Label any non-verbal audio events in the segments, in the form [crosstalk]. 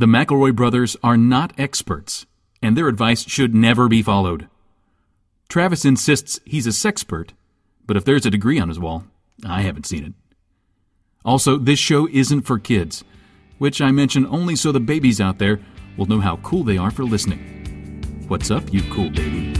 The McElroy brothers are not experts, and their advice should never be followed. Travis insists he's a sexpert, but if there's a degree on his wall, I haven't seen it. Also, this show isn't for kids, which I mention only so the babies out there will know how cool they are for listening. What's up, you cool baby?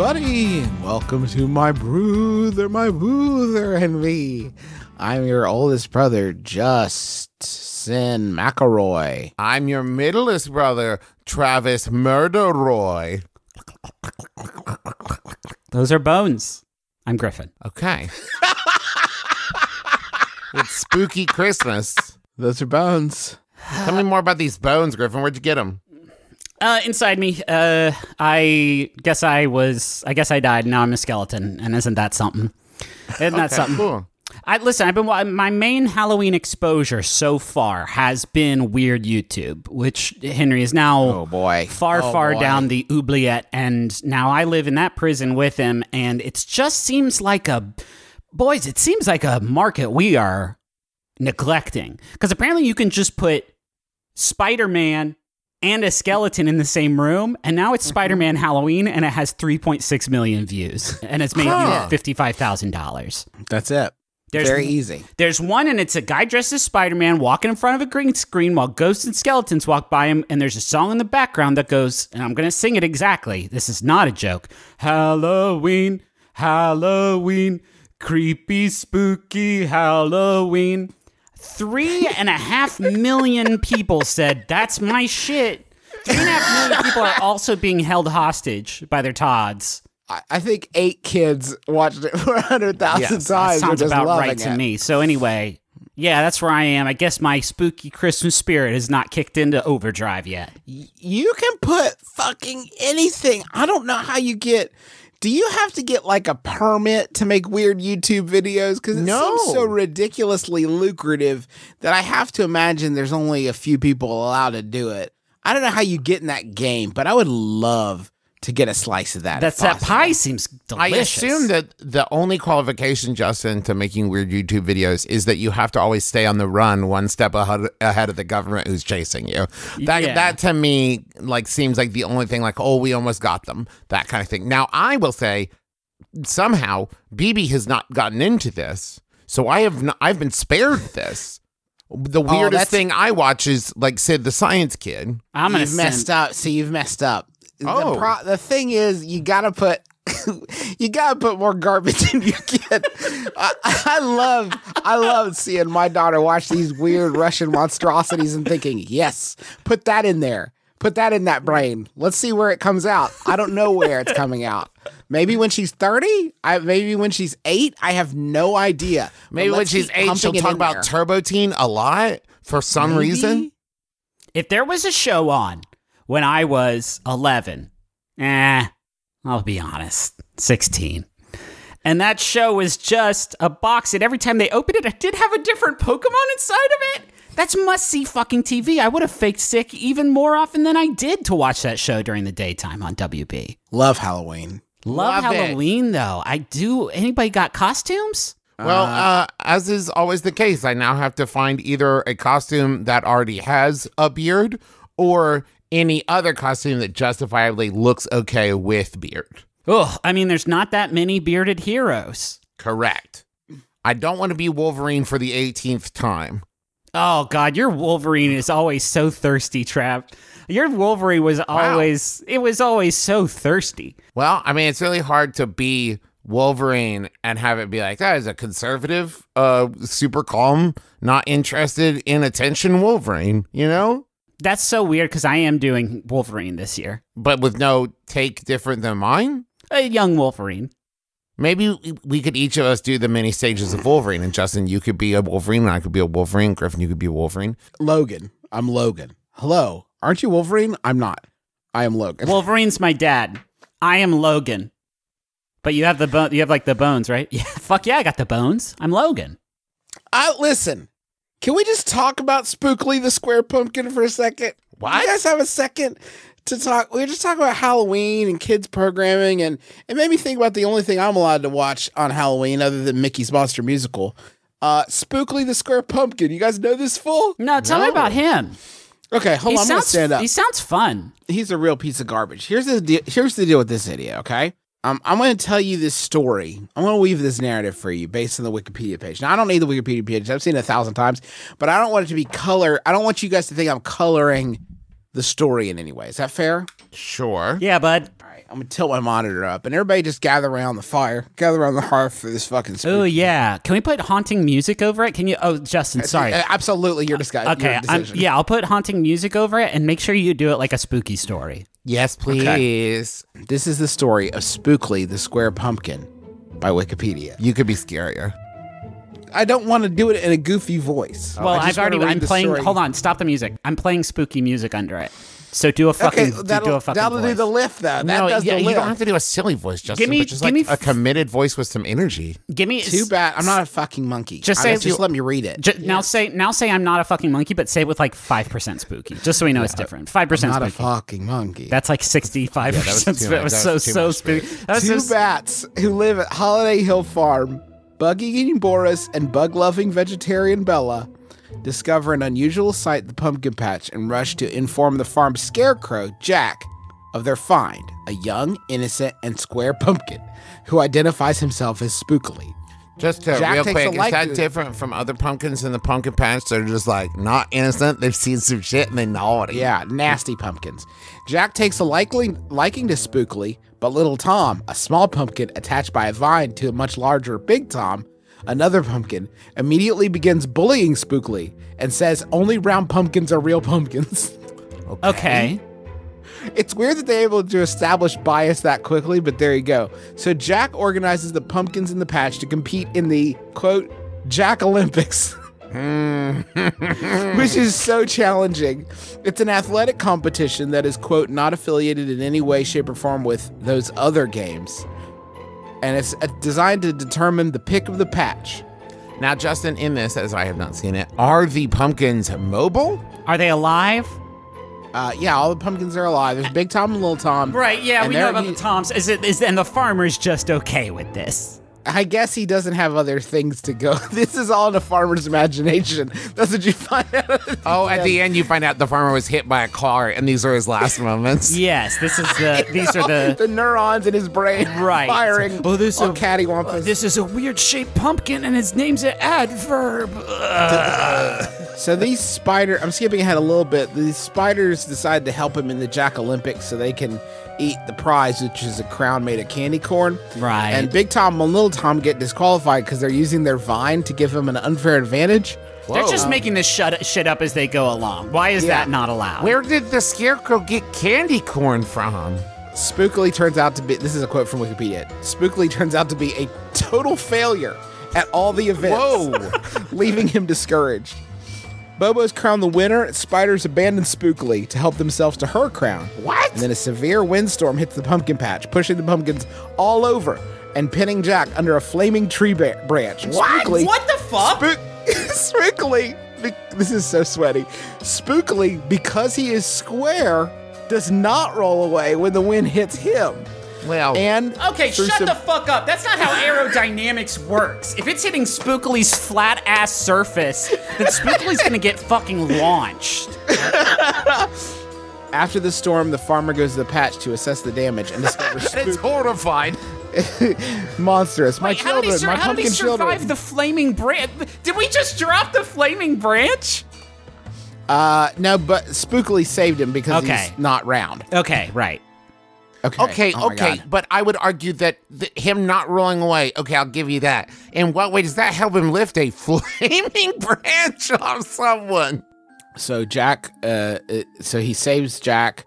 Everybody, and welcome to my brother, my brother, and me. I'm your oldest brother, Justin McElroy. I'm your middleest brother, Travis Murderoy. Those are bones. I'm Griffin. Okay. it's spooky Christmas. Those are bones. Tell me more about these bones, Griffin. Where'd you get them? Uh, inside me, uh, I guess I was, I guess I died. Now I'm a skeleton, and isn't that something? Isn't that something? Cool. I listen. I've been my main Halloween exposure so far has been weird YouTube, which Henry is now Oh, boy. far Oh, far boy. down the oubliette, and now I live in that prison with him, and it just seems like a boys. It seems like a market we are neglecting because apparently you can just put Spider Man and a skeleton in the same room, and now Mm-hmm. it's Spider Man Halloween, and it has 3.6 million views, and it's made Huh. fifty five thousand dollars. That's it. There's Very easy. There's one, and it's a guy dressed as Spider Man walking in front of a green screen while ghosts and skeletons walk by him. And there's a song in the background that goes, and I'm going to sing it exactly. This is not a joke. Halloween, Halloween, creepy, spooky Halloween. Three and a half million people said, That's my shit. Three and a half million people are also being held hostage by their Tods. I, I think eight kids watched it [laughs] 400,000 Yes, times. That sounds about right to me. So anyway, yeah, that's where I am. I guess my spooky Christmas spirit has not kicked into overdrive yet. You can put fucking anything. I don't know how you get. Do you have to get like a permit to make weird YouTube videos? Because it No. seems so ridiculously lucrative that I have to imagine there's only a few people allowed to do it. I don't know how you get in that game, but I would love to get a slice of that. That's that pie seems delicious. I assume that the only qualification, Justin, to making weird YouTube videos is that you have to always stay on the run one step ahead, ahead of the government who's chasing you. That Yeah. that to me like seems like the only thing like oh we almost got them that kind of thing. Now I will say somehow BB has not gotten into this, so I have not, I've been spared this. The oh, weirdest Oh, thing I watch is like Sid the Science Kid. I'm gonna You've messed send, up. See, you've messed up. Oh. The, pro- the thing is, you gotta put. [laughs] you gotta put more garbage in your kid. I, I love, I love seeing my daughter watch these weird Russian monstrosities and thinking, "Yes, put that in there, put that in that brain. Let's see where it comes out." I don't know where it's coming out. Maybe when she's thirty. I maybe when she's eight. I have no idea. Maybe when she's eight, she'll talk about there. Turbo Teen a lot for some Maybe? reason. If there was a show on when I was 11, eh, I'll be honest, 16. And that show was just a box, and every time they opened it, it did have a different Pokemon inside of it. That's must see fucking TV. I would have faked sick even more often than I did to watch that show during the daytime on WB. Love Halloween. Love, Love it. Halloween though. I do. Anybody got costumes? Well, uh, as is always the case, I now have to find either a costume that already has a beard or any other costume that justifiably looks okay with beard. Ugh. I mean, there's not that many bearded heroes. Correct. I don't want to be Wolverine for the 18th time. Oh God, your Wolverine is always so thirsty, Trav. Your Wolverine was always it was always so thirsty. Well, I mean, it's really hard to be Wolverine and have it be like that is a conservative, uh, super calm, not interested in attention Wolverine, you know? That's so weird because I am doing Wolverine this year. But with no take different than mine. A young Wolverine. Maybe we could each of us do the many stages of Wolverine, and Justin, you could be a Wolverine, and I could be a Wolverine. Griffin, you could be a Wolverine. Logan. I'm Logan. Hello. Aren't you Wolverine? I'm not. I am Logan. [laughs] Wolverine's my dad. I am Logan. But you have the bone. You have like the bones, right? [laughs] Yeah. Fuck yeah, I got the bones. I'm Logan. Uh, listen, can we just talk about Spookly the Square Pumpkin for a second? What? You guys have a second to talk? We were just talking about Halloween and kids programming, and it made me think about the only thing I'm allowed to watch on Halloween other than Mickey's Monster Musical. Uh, Spookly the Square Pumpkin. You guys know this fool? No, tell me about him. Okay, hold he on. I'm gonna sounds. stand up. He sounds fun. he's a real piece of garbage. Here's the deal, here's the deal with this idiot. Okay, um, I'm going to tell you this story. I'm going to weave this narrative for you based on the Wikipedia page. Now, I don't need the Wikipedia page. I've seen it a thousand times, but I don't want it to be color. I don't want you guys to think I'm coloring the story in any way. Is that fair? Sure. Yeah, bud. All right, I'm gonna tilt my monitor up, and everybody just gather around the fire, gather around the hearth for this fucking. Oh yeah. Can we put haunting music over it? Can you? Oh, Justin, sorry. Uh, absolutely, your disguise. Okay, your I'm, decision. yeah, I'll put haunting music over it, and make sure you do it like a spooky story. Yes, please. This is the story of Spookly the Square Pumpkin by Wikipedia. You could be scarier. I don't want to do it in a goofy voice. well, I just I've already. wanna read I'm playing. story. Hold on, stop the music. I'm playing spooky music under it. So do a fucking. Okay, do- that'll, do a fucking that'll do the lift though. That no, does yeah, the you don't have to do a silly voice, Justin. Give me- but just give like me a f- committed voice with some energy. Give me Too bad. I'm not a fucking monkey. Just say guess just you- let me read it. J- Now say now say I'm not a fucking monkey, but say it with like five percent spooky, just so we know it's different. Five percent spooky. not a fucking monkey. That's like sixty five that percent. too spooky. Was so so spooky. Two so bats who live at Holiday Hill Farm, bug eating Boris and bug loving vegetarian Bella, discover an unusual sight at the pumpkin patch and rush to inform the farm scarecrow, Jack, of their find a young, innocent, and square pumpkin who identifies himself as spookily. Just to, Jack real quick, is that different from other pumpkins in the pumpkin patch? They're just like not innocent. They've seen some shit and they naughty. Yeah, nasty pumpkins. Jack takes a liking, liking to Spookily, but little Tom, a small pumpkin attached by a vine to a much larger Big Tom, another pumpkin, immediately begins bullying Spookily and says only round pumpkins are real pumpkins. [laughs] okay. it's weird that they're able to establish bias that quickly, but there you go. So Jack organizes the pumpkins in the patch to compete in the quote Jack Olympics. [laughs] Hmm. which is so challenging. It's an athletic competition that is, quote, not affiliated in any way, shape, or form with those other games. And it's uh, designed to determine the pick of the patch. Now, Justin, in this, as I have not seen it, are the pumpkins mobile? Are they alive? Uh, yeah, all the pumpkins are alive. There's Big Tom and Little Tom. Right. Yeah, we know about he- the toms. Is it? Is and the farmer's just okay with this? I guess he doesn't have other things to go. [laughs] This is all in a farmer's imagination. That's what you find out. at the Oh, at the end, you find out the farmer was hit by a car, and these are his last [laughs] moments. Yes. This is the. [laughs] These are the. the neurons in his brain Right. firing Oh, this on is- cattywampus. Uh, this is a weird shaped pumpkin, and his name's an adverb. So these spider, I'm skipping ahead a little bit. These spiders decide to help him in the Jack Olympics so they can eat the prize, which is a crown made of candy corn. Right. And Big Tom and Little Tom get disqualified because they're using their vine to give him an unfair advantage. They're just making this shut, shit up as they go along. Why is Yeah. that not allowed? Where did the scarecrow get candy corn from? Spookily turns out to be this is a quote from Wikipedia. Spookily turns out to be a total failure at all the events. Whoa. [laughs] leaving him discouraged. Bobo's crowned the winner. and Spiders abandon Spookily to help themselves to her crown. What? And then a severe windstorm hits the pumpkin patch, pushing the pumpkins all over and pinning Jack under a flaming tree branch. What? Spookily, What the fuck? Spook- [laughs] Spookily, this is so sweaty. Spookily, because he is square, does not roll away when the wind hits him. Well, And Okay, shut some- the fuck up. That's not how aerodynamics works. If it's hitting Spookily's flat ass surface, then Spookily's gonna get fucking launched. [laughs] After the storm, the farmer goes to the patch to assess the damage and discovers [laughs] it's Spook- horrified. [laughs] monstrous. My Wait, how did he, children, sur- my how did he pumpkin survive children. the flaming branch? Did we just drop the flaming branch? Uh, no, but Spookily saved him because Okay. he's not round. Okay, right. Okay. Okay, Oh okay, but I would argue that th- him not rolling away. Okay, I'll give you that. In what way does that help him lift a [laughs] flaming branch off someone? So Jack, uh, uh, so he saves Jack.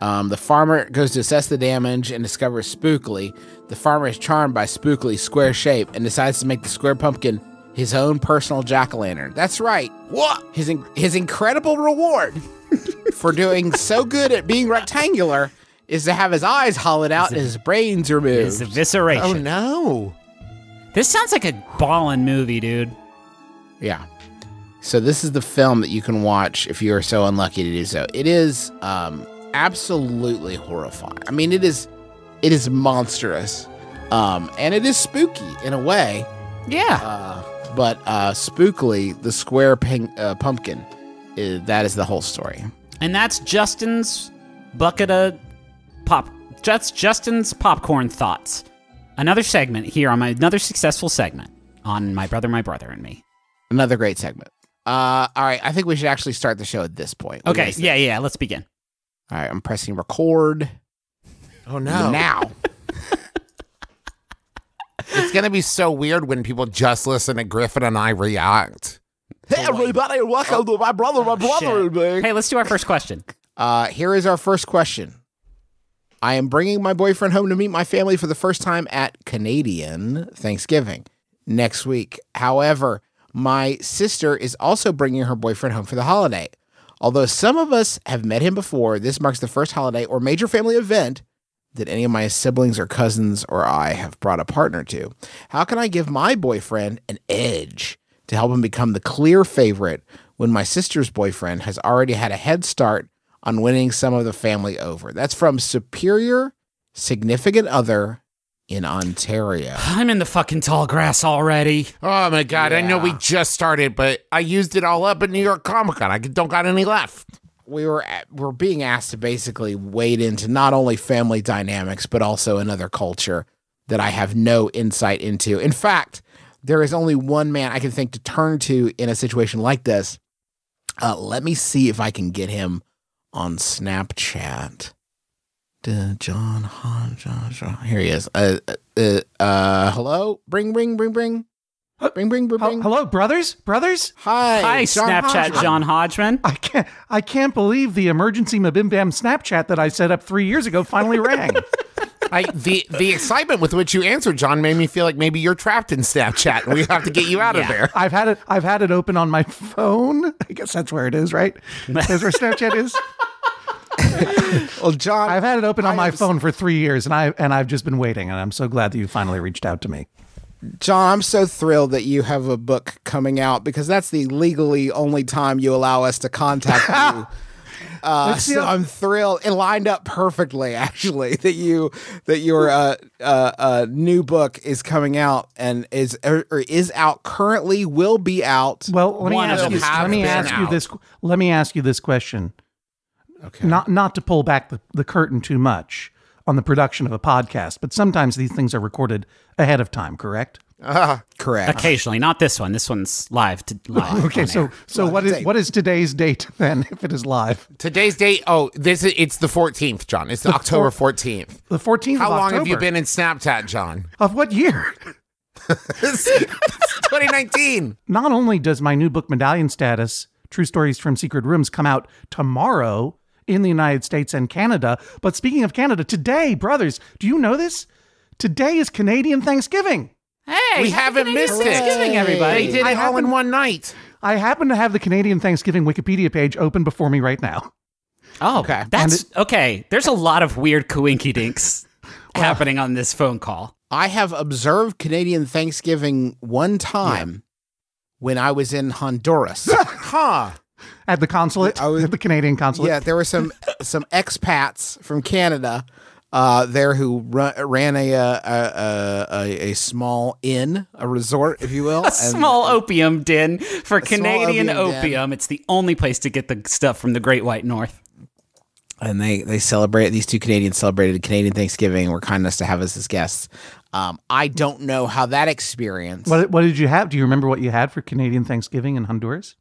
Um, the farmer goes to assess the damage and discovers Spookily. The farmer is charmed by Spookily's square shape and decides to make the square pumpkin his own personal jack o' lantern. That's right. What? His in- his incredible reward [laughs] for doing so good at being rectangular is to have his eyes hollowed out and his brains removed. It's evisceration. Oh no. This sounds like a ballin' movie, dude. Yeah. So this is the film that you can watch if you are so unlucky to do so. It is um, absolutely horrifying. I mean, it is it is monstrous, um, and it is spooky in a way. Yeah. Uh, but uh, spookily, the square pink, uh, pumpkin. Is, that is the whole story. And that's Justin's bucket of pop. That's Justin's popcorn thoughts. Another segment here on my another successful segment on my brother, my brother, and me. Another great segment. Uh, all right, I think we should actually start the show at this point. What Okay, yeah, yeah. Let's begin. All right, I'm pressing record Oh no. now. [laughs] It's gonna be so weird when people just listen to Griffin and I react. hey everybody, welcome to my brother, my brother, and me. Hey, let's do our first question. Uh, here is our first question. I am bringing my boyfriend home to meet my family for the first time at Canadian Thanksgiving next week. However, my sister is also bringing her boyfriend home for the holiday. Although some of us have met him before, this marks the first holiday or major family event that any of my siblings or cousins or I have brought a partner to. How can I give my boyfriend an edge to help him become the clear favorite when my sister's boyfriend has already had a head start on winning some of the family over? That's from Superior Significant Other in Ontario. I'm in the fucking tall grass already. Oh my god, I know we just started, but I used it all up at New York Comic Con. I don't got any left. we were at, we're being asked to basically wade into not only family dynamics but also another culture that I have no insight into. In fact, there is only one man I can think to turn to in a situation like this. Uh, let me see if I can get him on Snapchat. Duh, John Han, John, John. Here he is. Uh, uh, uh, hello, bring, bring, bring, bring, bring, bring, bring, Hel- bring. Hello, brothers, brothers. Hi, Hi, John Snapchat Hodgman. John Hodgman. I can't, I can't believe the emergency MBMBaM Snapchat that I set up three years ago finally rang. [laughs] I the the excitement with which you answered, John, made me feel like maybe you're trapped in Snapchat and we have to get you out of there. I've had it, I've had it open on my phone. I guess that's where it is, right? That's where Snapchat is. [laughs] Well, John, I've had it open on I my am- phone for three years, and I and I've just been waiting, and I'm so glad that you finally reached out to me. John, I'm so thrilled that you have a book coming out because that's the legally only time you allow us to contact [laughs] you. Uh, Let's see so how- I'm thrilled. It lined up perfectly, [laughs] actually, that you that your uh, uh, uh, new book is coming out and is or, or is out currently. Will be out. Well, let me ask you. Let me been ask you this. Let me ask you this question. Okay. Not not to pull back the, the curtain too much on the production of a podcast, but sometimes these things are recorded ahead of time. Correct? Ah. Correct. Occasionally, not this one. This one's live to [laughs] live. Okay, so air. so Well, what is date. what is today's date [laughs] then? If it is live, Today's date, oh, this is it's the 14th, John. It's October 14th. the fourteenth. How of long have you been in Snapchat, John? Of what year? [laughs] It's 2019. Not only does my new book, Medallion Status: True Stories from Secret Rooms, come out tomorrow in the United States and Canada, but speaking of Canada, today, brothers, do you know this? Today is Canadian Thanksgiving. Hey, We haven't Canadian missed it. Thanksgiving, everybody. They did I it all in one night. I happen to have the Canadian Thanksgiving Wikipedia page open before me right now. Oh, Okay. That's okay. There's a lot of weird coinky dinks [laughs] happening on this phone call. I have observed Canadian Thanksgiving one time when I was in Honduras. [laughs] Huh. At the consulate, I was- at the Canadian consulate. Yeah, there were some some expats from Canada uh, there who run, ran a, uh, a, a a small inn, a resort, if you will. [laughs] A small opium den for Canadian opium opium. It's the only place to get the stuff from the Great White North. and they they celebrate these two Canadians celebrated Canadian Thanksgiving. Were kind enough to have us as guests. Um, I don't know how that experience. What, what did you have? Do you remember what you had for Canadian Thanksgiving in Honduras?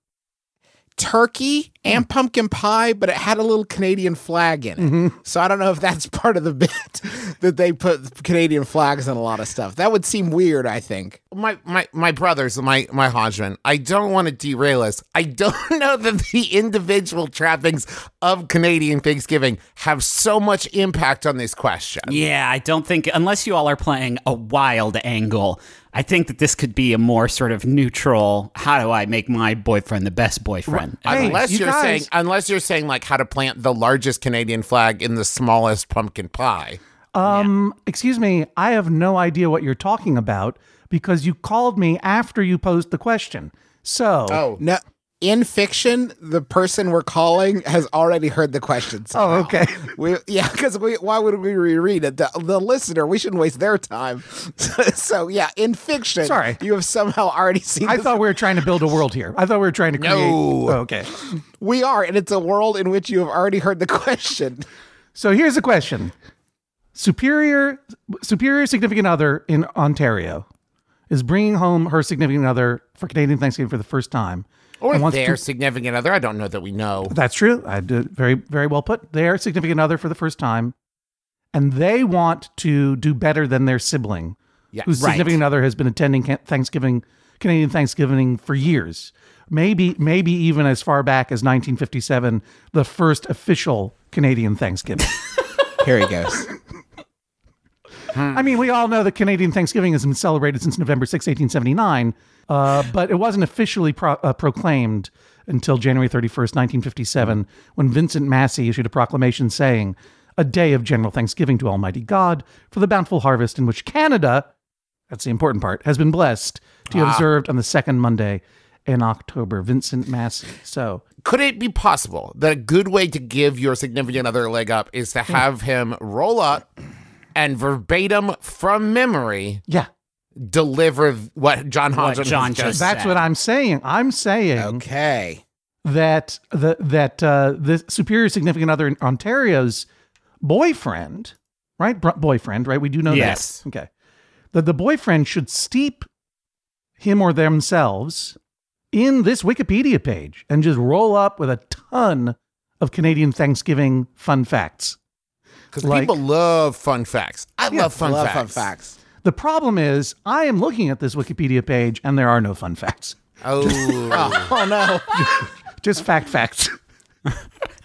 Turkey Hmm. and pumpkin pie, but it had a little Canadian flag in it. Mm-hmm. So I don't know if that's [laughs] part of the bit that they put Canadian flags on a lot of stuff. That would seem weird, I think. my my my brothers, my my Hodgman. I don't want to derail us. I don't [laughs] know that the individual trappings of Canadian Thanksgiving have so much impact on this question. Yeah, I don't think unless you all are playing a wild angle, I think that this could be a more sort of neutral. How do I make my boyfriend the best boyfriend? one. Hey, unless you you're guys- saying unless you're saying like how to plant the largest Canadian flag in the smallest pumpkin pie. Um, excuse me, I have no idea what you're talking about because you called me after you posed the question. So, Oh no! In fiction, the person we're calling has already heard the question. oh, okay. [laughs] We, yeah, because we, why would we reread it? The, the listener, we shouldn't waste their time. [laughs] so, yeah, in fiction, Sorry. you have somehow already seen. I thought we were trying to build a [laughs] world here. I thought we were trying to create. No. Oh, okay. we are, and it's a world in which you have already heard the question. So here's the question: Superior, superior significant other in Ontario is bringing home her significant other for Canadian Thanksgiving for the first time. Or and wants their to- significant other. I don't know that we know. That's true. I did very, very well put. Their significant other for the first time, and they want to do better than their sibling, Yeah. whose Right. significant other has been attending Thanksgiving, Canadian Thanksgiving for years. Maybe, maybe even as far back as 1957, the first official Canadian Thanksgiving. [laughs] Here he goes. Hmm. I mean, we all know that Canadian Thanksgiving has been celebrated since November 6, 1879, uh, but it wasn't officially pro- uh, proclaimed until January 31st, 1957, when Vincent Massey issued a proclamation saying, A day of general thanksgiving to Almighty God for the bountiful harvest in which Canada, that's the important part, has been blessed to be observed on the second Monday in October. Vincent Massey. So, Could it be possible that a good way to give your significant other a leg up is to have him roll up and verbatim from memory yeah, deliver what John Hodgman John has just that's what I'm saying. I'm saying. Okay. that the that uh, the superior significant other in Ontario's boyfriend, right? Br- boyfriend, right? We do know Yes. that. Okay. That the boyfriend should steep him or themselves in this Wikipedia page and just roll up with a ton of Canadian Thanksgiving fun facts. Because Like- people love fun facts. I love fun Love facts. fun facts. The problem is, I am looking at this Wikipedia page and there are no fun facts. Oh, [laughs] Oh no! [laughs] Just fact facts.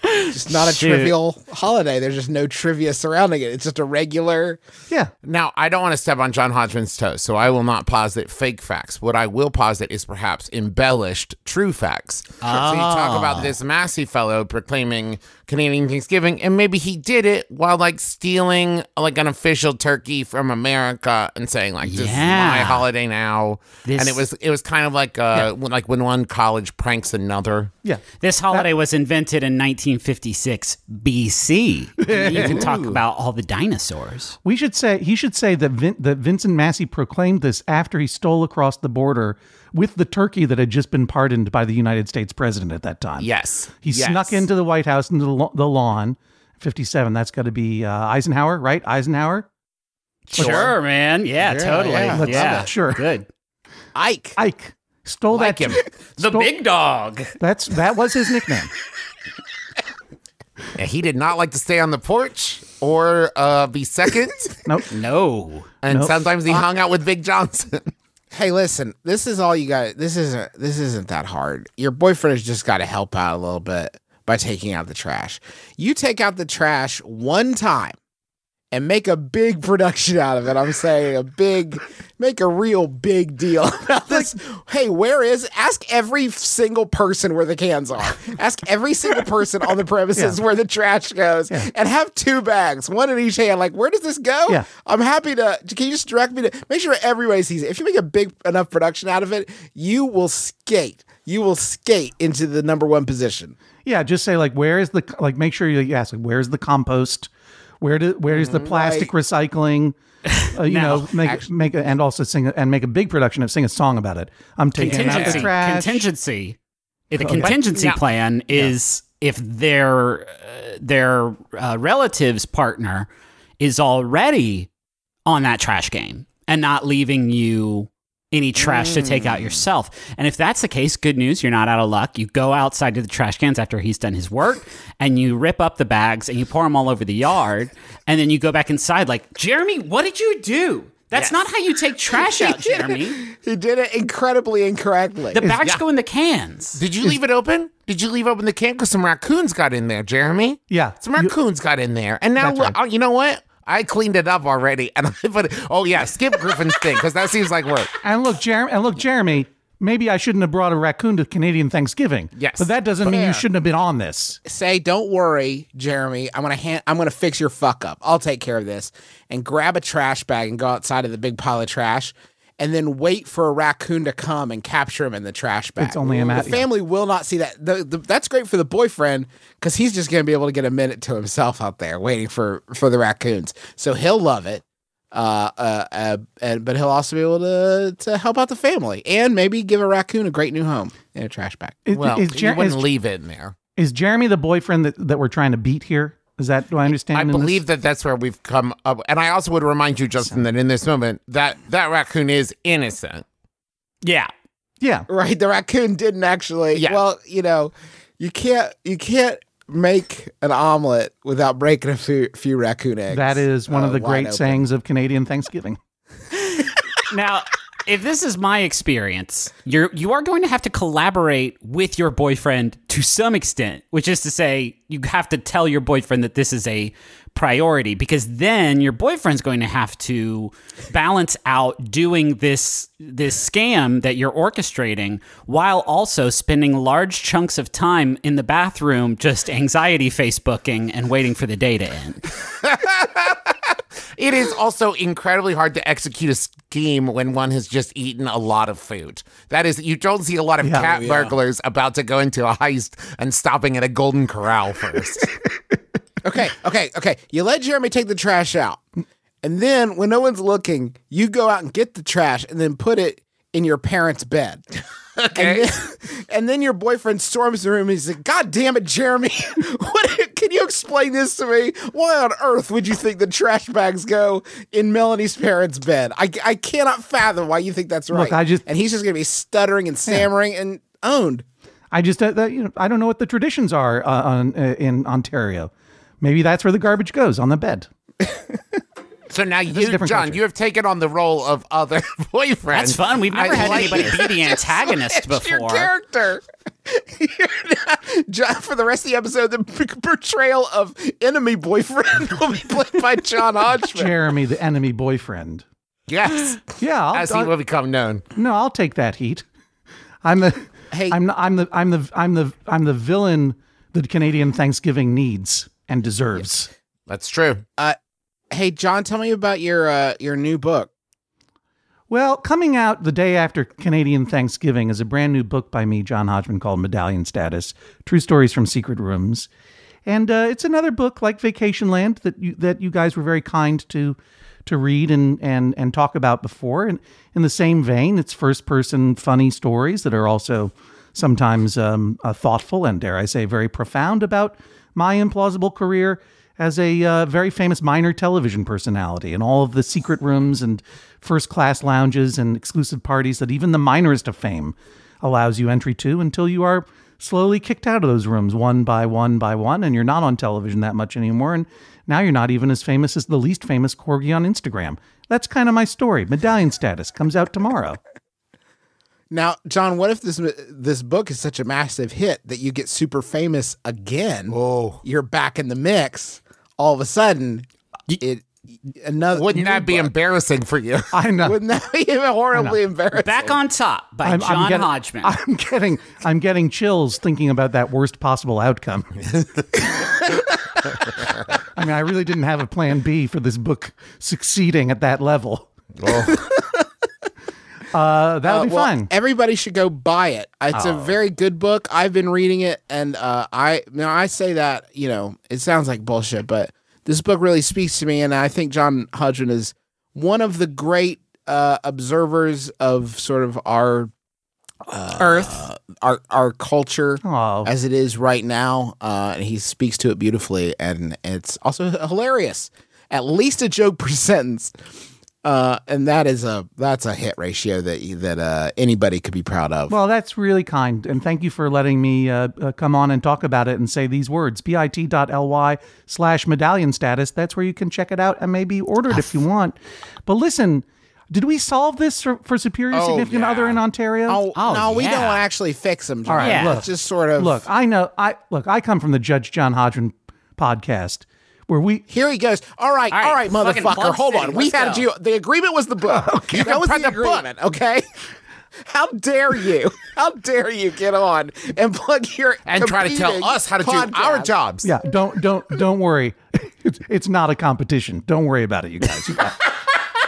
Just not a Shoot. trivial holiday. There's just no trivia surrounding it. It's just a regular. yeah. Now, I don't want to step on John Hodgman's toes, so I will not posit fake facts. What I will posit is perhaps embellished true facts. So you talk about ah. this Massey fellow proclaiming Canadian Thanksgiving, and maybe he did it while like stealing like an official turkey from America and saying like, "This is my holiday now." This- and it was it was kind of like uh when, like when one college pranks another. Yeah. This holiday was invented in 1956 BC. you can talk about all the dinosaurs. We should say he should say that Vin, that Vincent Massey proclaimed this after he stole across the border with the turkey that had just been pardoned by the United States president at that time. Yes, he Yes. snuck into the White House into the, lo- the lawn. Fifty-seven. That's got to be uh, Eisenhower, right? Eisenhower. Sure, man. Yeah, Yeah, totally. yeah. Yeah, Let's- sure. Good. Ike. Ike stole Like that. him. [laughs] The stole- big dog. That's that was his nickname. Yeah, he did not like to stay on the porch or uh, be second, Nope. No. and Nope. sometimes he hung out with Big Johnson. [laughs] Hey, listen. This is all you got. This isn't. This isn't that hard. Your boyfriend has just got to help out a little bit by taking out the trash. You take out the trash one time and make a big [laughs] production out of it. I'm saying a big, make a real big deal [laughs] about this. hey, where is? Ask every single person where the cans are. Ask every single person on the [laughs] premises where the trash goes, and have two bags, one in each hand. Like, where does this go? Yeah. I'm happy to. Can you just direct me to make sure everybody sees it? If you make a big enough production out of it, you will skate. You will skate into the number one position. Yeah, just say like, where is the like? Make sure you ask like, where's the compost? Where do where's the plastic recycling? Uh, you [laughs] Now, know, make make a, and also sing a, and make a big production of sing a song about it. I'm taking out the trash. Contingency. The contingency plan is if their uh, their uh, relatives partner is already on that trash game and not leaving you any trash to take out mm. yourself. And if that's the case, good news, you're not out of luck. You go outside to the trash cans after he's done his work and you rip up the bags and you pour them all over the yard. And then you go back inside like, Jeremy, what did you do? That's not how you take [laughs] trash out, Jeremy. He did it incredibly incorrectly. The bags go in the cans. Did you leave it open? Did you leave open the can? Because some raccoons got in there, Jeremy. Yeah, Some raccoons got in there. And now, look, right. oh, you know what? I cleaned it up already. And [laughs] I put it, oh, yeah, skip Griffin's thing, because that seems like work. And look, Jeremy, and look, Jeremy, maybe I shouldn't have brought a raccoon to Canadian Thanksgiving. Yes. But that doesn't mean you shouldn't have been on this. say, "Don't worry, Jeremy. I'm gonna hand, I'm gonna fix your fuck up. I'll take care of this." And grab a trash bag and go outside of the big pile of trash, and then wait for a raccoon to come and capture him in the trash bag. It's only a matter- The family will not see that. The, the, that's great for the boyfriend because he's just gonna be able to get a minute to himself out there waiting for for the raccoons. So he'll love it. Uh, uh, uh, and but he'll also be able to to help out the family and maybe give a raccoon a great new home in a trash bag. Is, Well, is, you Jer- wouldn't is- leave it in there. is Jeremy the boyfriend that, that we're trying to beat here? Is that, do I understand? I in this? believe that that's where we've come up. And I also would remind you, Justin, that in this moment, that that raccoon is innocent. Yeah. Yeah. Right, the raccoon didn't actually. Yeah. Well, you know, you can't you can't make an omelet without breaking a few, few raccoon eggs. That is one uh, of the great open. sayings of Canadian Thanksgiving. [laughs] Now, if this is my experience, you're you are going to have to collaborate with your boyfriend to some extent, which is to say, you have to tell your boyfriend that this is a priority because then your boyfriend's going to have to balance out doing this this scam that you're orchestrating while also spending large chunks of time in the bathroom just anxiety facebooking and waiting for the day to end. [laughs] It is also incredibly hard to execute a scheme when one has just eaten a lot of food. That is, you don't see a lot of Yeah. cat oh, Yeah. burglars about to go into a heist and stopping at a golden corral first. [laughs] Okay, okay, okay. You let Jeremy take the trash out. And then when no one's looking, you go out and get the trash and then put it in your parents' bed. [laughs] Okay. And then, [laughs] and then your boyfriend storms the room and he's like, God damn it, Jeremy. [laughs] what, can you explain this to me? Why on earth would you think the trash bags go in Melanie's parents' bed? I, I cannot fathom why you think that's right. I just- and he's just going to be stuttering and stammering and owned. I just, uh, that, you know, I don't know what the traditions are uh, on, uh, in Ontario. Maybe that's where the garbage goes on the bed. So now you, John, culture. you have taken on the role of other [laughs] boyfriend. That's fun. We've never I had like anybody be the [laughs] antagonist It's your before. character. Not- [laughs] John, for the rest of the episode, the portrayal of enemy boyfriend will be played by John Hodgman. Jeremy, the enemy boyfriend. Yes, [gasps] Yeah, I'll, as he I'll- will become known. no, I'll take that heat. I'm the, Hey. I'm, the, I'm the, I'm the, I'm the, I'm the villain that Canadian Thanksgiving needs and deserves. That's true. Uh, Hey, John, tell me about your uh, your new book. Well, coming out the day after Canadian Thanksgiving is a brand new book by me, John Hodgman, called Medallion Status: True Stories from Secret Rooms, and uh, it's another book like Vacationland that you that you guys were very kind to to read and and and talk about before. And in the same vein, it's first person funny stories that are also sometimes um, uh, thoughtful and dare I say very profound about my implausible career as a uh, very famous minor television personality and all of the secret rooms and first class lounges and exclusive parties that even the minorest of fame allows you entry to until you are slowly kicked out of those rooms one by one by one and you're not on television that much anymore and now you're not even as famous as the least famous corgi on Instagram. That's kind of my story. Medallion status comes out tomorrow. Now, John, what if this this book is such a massive hit that you get super famous again? Oh. you're back in the mix. All of a sudden, it another Wouldn't that be book. embarrassing for you? [laughs] I know. Wouldn't that be [laughs] horribly embarrassing? Back on top by I'm, John I'm getting, Hodgman. I'm getting I'm getting chills thinking about that worst possible outcome. [laughs] I mean, I really didn't have a plan B for this book succeeding at that level. Oh. Uh, that would Uh, be well, fun. Everybody should go buy it. It's Oh. a very good book. I've been reading it, and uh, I now I say that you know it sounds like bullshit, but this book really speaks to me, and I think John Hodgman is one of the great uh, observers of sort of our Earth. our our culture Oh, as it is right now. Uh, and he speaks to it beautifully, and it's also hilarious. At least a joke [laughs] per sentence. Uh, and that is a that's a hit ratio that that uh, anybody could be proud of. well, that's really kind. And thank you for letting me uh, uh, come on and talk about it and say these words bit.ly slash medallion status. That's where you can check it out and maybe order it if you [laughs] want. But listen, did we solve this for, for Superior Oh, Significant yeah. Other in Ontario? Oh, Oh, no, we don't actually fix them. All right, Yeah. look, It's just sort of look, I know, I look, I come from the Judge John Hodgman podcast, where we Here he goes. All right, All all right, right, motherfucker. Hold on. We had go. you. The agreement was the book. [laughs] okay, that was Put the the book. agreement. [laughs] Okay. How dare you? How dare you get on and plug your and try to tell us how to do our jobs. Yeah, don't don't don't worry. [laughs] It's, it's not a competition. Don't worry about it, you guys. You got,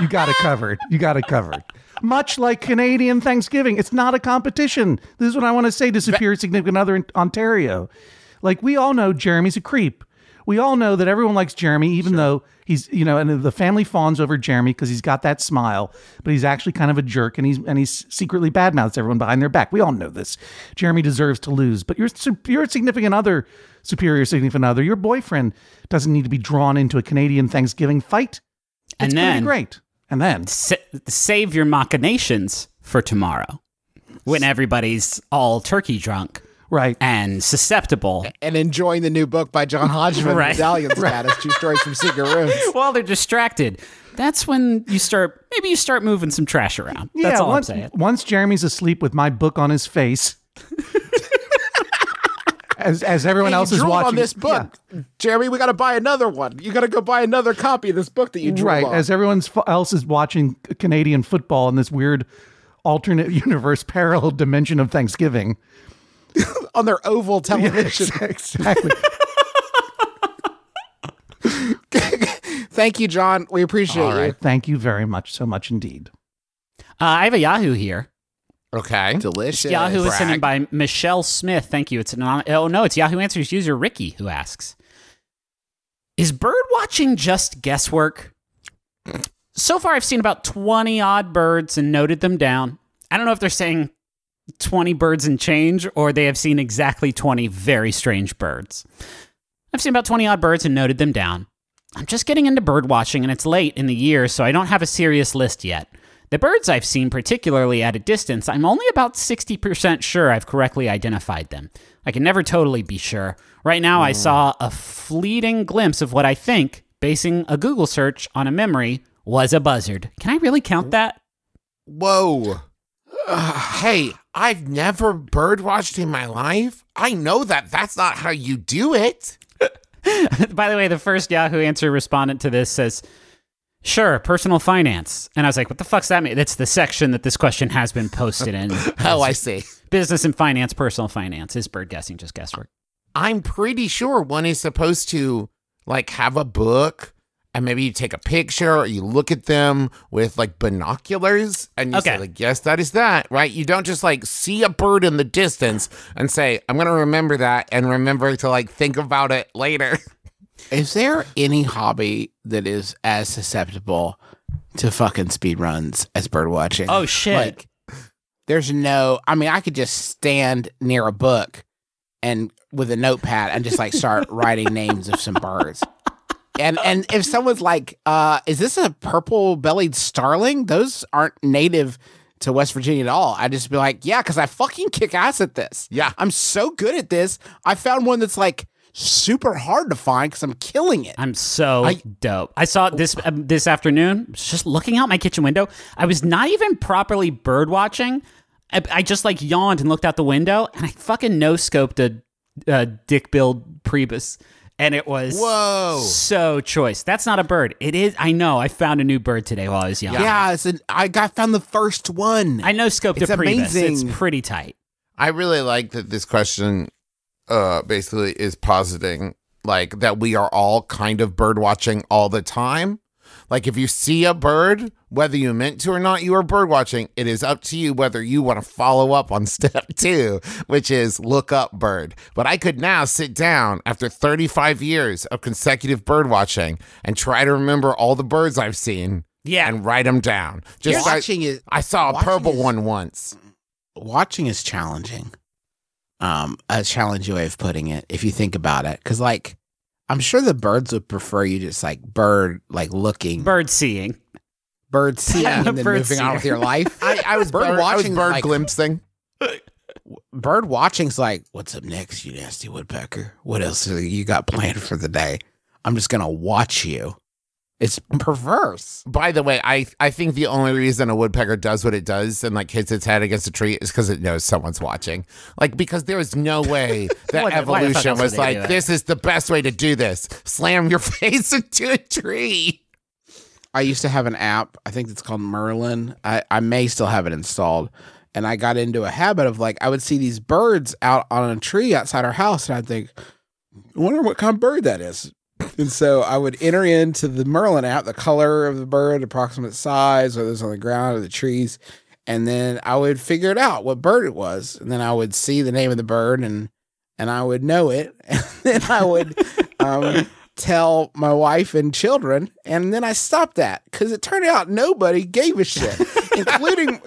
you got it covered. You got it covered. Much like Canadian Thanksgiving, it's not a competition. This is what I want to say to Superior Significant Other in Ontario. Like we all know Jeremy's a creep. We all know that everyone likes Jeremy, even though he's you know, and the family fawns over Jeremy because he's got that smile, but he's actually kind of a jerk, and he's and he's secretly badmouths everyone behind their back. We all know this. Jeremy deserves to lose, but your your significant other, superior significant other, your boyfriend doesn't need to be drawn into a Canadian Thanksgiving fight. And It's gonna then- great. And then Sa- save your machinations for tomorrow when everybody's all turkey drunk right. and susceptible. and enjoying the new book by John [laughs] Hodgman, Right. Medallion Status, True Stories from Secret Rooms. [laughs] While they're distracted, that's when you start. Maybe you start moving some trash around. That's all once, I'm saying. Once Jeremy's asleep with my book on his face, [laughs] as as everyone Hey, else you is watching on this book, Jeremy. We got to buy another one. You got to go buy another copy of this book that you drew right? on. As everyone else is watching Canadian football in this weird alternate universe parallel dimension of Thanksgiving. [laughs] on their oval [laughs] television. [laughs] exactly. Thank you, John. We appreciate All you. Thank you very much, so much indeed. Uh, I have a Yahoo here. Okay. Delicious. Yahoo is sent in by Michelle Smith. Thank you. It's an oh no, it's Yahoo Answers user Ricky who asks, "Is bird watching just guesswork?" So far, I've seen about twenty odd birds and noted them down. I don't know if they're saying twenty birds and change, or they have seen exactly twenty very strange birds. I've seen about twenty odd birds and noted them down. I'm just getting into bird watching, and it's late in the year, so I don't have a serious list yet. The birds I've seen, particularly at a distance, I'm only about 60% sure I've correctly identified them. I can never totally be sure. Right now, I hmm. saw a fleeting glimpse of what I think, basing a Google search on a memory, was a buzzard. Can I really count that? Whoa. Hey, I've never bird watched in my life. I know that that's not how you do it. [laughs] By the way, the first Yahoo answer respondent to this says, Sure, personal finance. And I was like, what the fuck's that mean? That's the section that this question has been posted in. [laughs] Oh, I see. Business and finance, personal finance. Is bird guessing just guesswork? I'm pretty sure one is supposed to like have a book and maybe you take a picture or you look at them with like binoculars and you Okay. say like yes that is that right you don't just like see a bird in the distance and say i'm gonna remember that and remember to like think about it later [laughs] Is there any hobby that is as susceptible to fucking speed runs as bird watching? Oh, shit. Like, there's no. I mean, I could just stand near a book and with a notepad and just like start [laughs] writing names of some birds. And and if someone's like, uh, "Is this a purple bellied starling?" Those aren't native to West Virginia at all. I'd just be like, "Yeah," because I fucking kick ass at this. Yeah. I'm so good at this. I found one that's like super hard to find because I'm killing it. I'm so dope. I saw this um, this afternoon. Just looking out my kitchen window, I was not even properly bird watching. I, I just like yawned and looked out the window, and I fucking no scoped a, a dick-billed Priebus, and it was Whoa. so choice. That's not a bird. It is. I know. I found a new bird today while I was young. Yeah, it's an, I got found the first one. I know scoped It's a Priebus. amazing. It's pretty tight. I really like that this question uh basically is positing like that we are all kind of bird watching all the time. Like if you see a bird, whether you meant to or not, you are bird watching. It is up to you whether you want to follow up on [laughs] step 2, which is look up bird. But I could now sit down after 35 years of consecutive bird watching and try to remember all the birds I've seen Yeah. and write them down. Just like- watching is I saw a purple is- one once. watching is challenging. Um, a challenging way of putting it, if you think about it, because like I'm sure the birds would prefer you just like bird like looking Bird seeing. bird seeing and then [laughs] Bird moving on with your life. I, I was Bird bird, I was watching, bird like- glimpsing. bird watching's like, what's up next, you nasty woodpecker? What else do you got planned for the day? I'm just gonna watch you. It's perverse. By the way, I I think the only reason a woodpecker does what it does and like hits its head against a tree is because it knows someone's watching. Like because there is no way [laughs] that Why the- why the fuck evolution was like it? this is the best way to do this. Slam your [laughs] face into a tree. I used to have an app. I think it's called Merlin. I, I may still have it installed. and I got into a habit of like I would see these birds out on a tree outside our house, and I'd think, I wonder what kind of bird that is. And so I would enter into the Merlin app, the color of the bird, approximate size, whether it's on the ground or the trees, and then I would figure it out what bird it was, and then I would see the name of the bird and and I would know it, [laughs] and then I would um, tell my wife and children, and then I stopped that because it turned out nobody gave a shit, including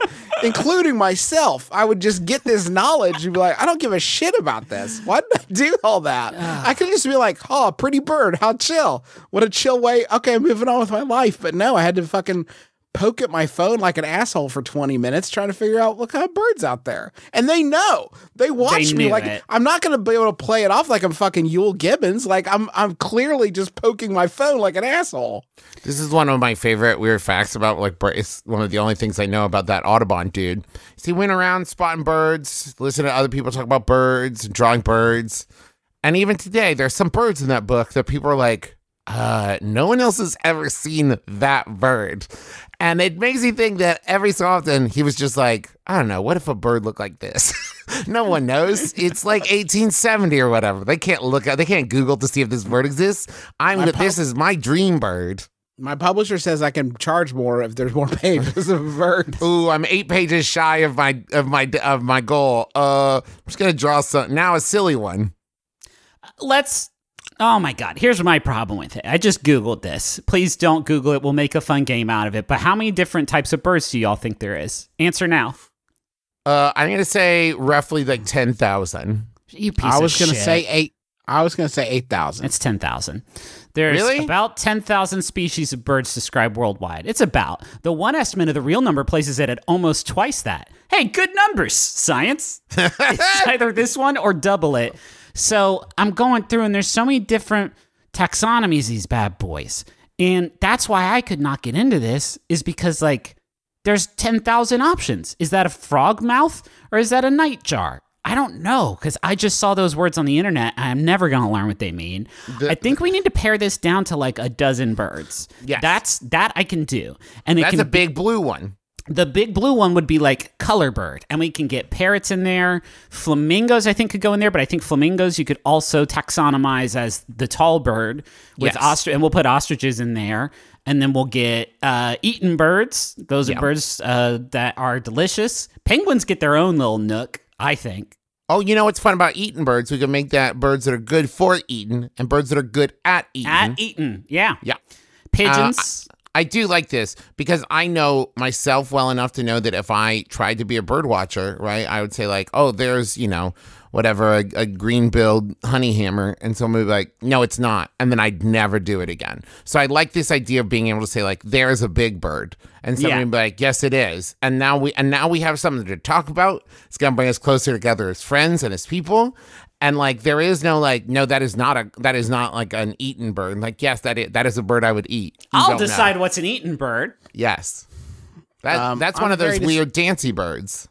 including myself. I would just get this knowledge and be like, I don't give a shit about this. Why did I do all that? I could just be like, oh, pretty bird, how chill. What a chill way. Okay, I'm moving on with my life. But no, I had to fucking poke at my phone like an asshole for 20 minutes trying to figure out what kind of birds out there. And they know. They watch me like it. I'm not going to be able to play it off like I'm fucking Euell Gibbons. Like I'm I'm clearly just poking my phone like an asshole. This is one of my favorite weird facts about like it's one of the only things I know about that Audubon dude. Is he went around spotting birds, listening to other people talk about birds, drawing birds, and even today there's some birds in that book that people are like, uh, no one else has ever seen that bird, and it makes me think that every so often he was just like, I don't know, what if a bird looked like this? [laughs] no one knows. It's like 1870 or whatever. They can't look at, they can't Google to see if this bird exists. I'm My this is my dream bird. My publisher says I can charge more if there's more [laughs] pages of birds. Ooh, I'm eight pages shy of my of my of my goal. Uh, I'm just gonna draw some now a silly one. let's oh my god here's my problem with it i just googled this please don't google it we'll make a fun game out of it but how many different types of birds do y'all think there is answer now Uh, I'm gonna say roughly like ten thousand. you piece I was gonna say eight. I was gonna say eight thousand. it's 10,000 there's Really? about 10,000 species of birds described worldwide it's about the one estimate of the real number places it at almost twice that hey good numbers science [laughs] it's either this one or double it. So I'm going through, and there's so many different taxonomies these bad boys, and that's why I could not get into this. Is because like there's ten thousand options. Is that a frog mouth or is that a nightjar? I don't know because I just saw those words on the internet. I'm never gonna learn what they mean. I think we need to pare this down to like a dozen birds. Yes. that's that I can do, and it That's can a big blue one. The big blue one would be like color bird, and we can get parrots in there. Flamingos, I think, could go in there, but I think flamingos you could also taxonomize as the tall bird with Yes. ostrich, and we'll put ostriches in there, and then we'll get uh, eaten birds. Those are birds uh, that are delicious. Penguins get their own little nook, I think. Oh, you know what's fun about eating birds? We can make that birds that are good for eating and birds that are good at eating. At eaten, yeah, yeah. pigeons. I do like this because I know myself well enough to know that if I tried to be a bird watcher, right, I would say like, oh, there's you know whatever a, a green-billed honey hammer, and someone would be like, no, it's not, and then I'd never do it again. So I like this idea of being able to say like, there's a big bird, and somebody Yeah. would be like, yes, it is, and now we and now we have something to talk about. It's gonna bring us closer together as friends and as people. And like there is no like no that is not a that is not like an eaten bird like yes that is, that is a bird I would eat. You I'll don't know. decide what's an eaten bird. Yes. That, Um, that's I'm one of those dis- weird dancy birds.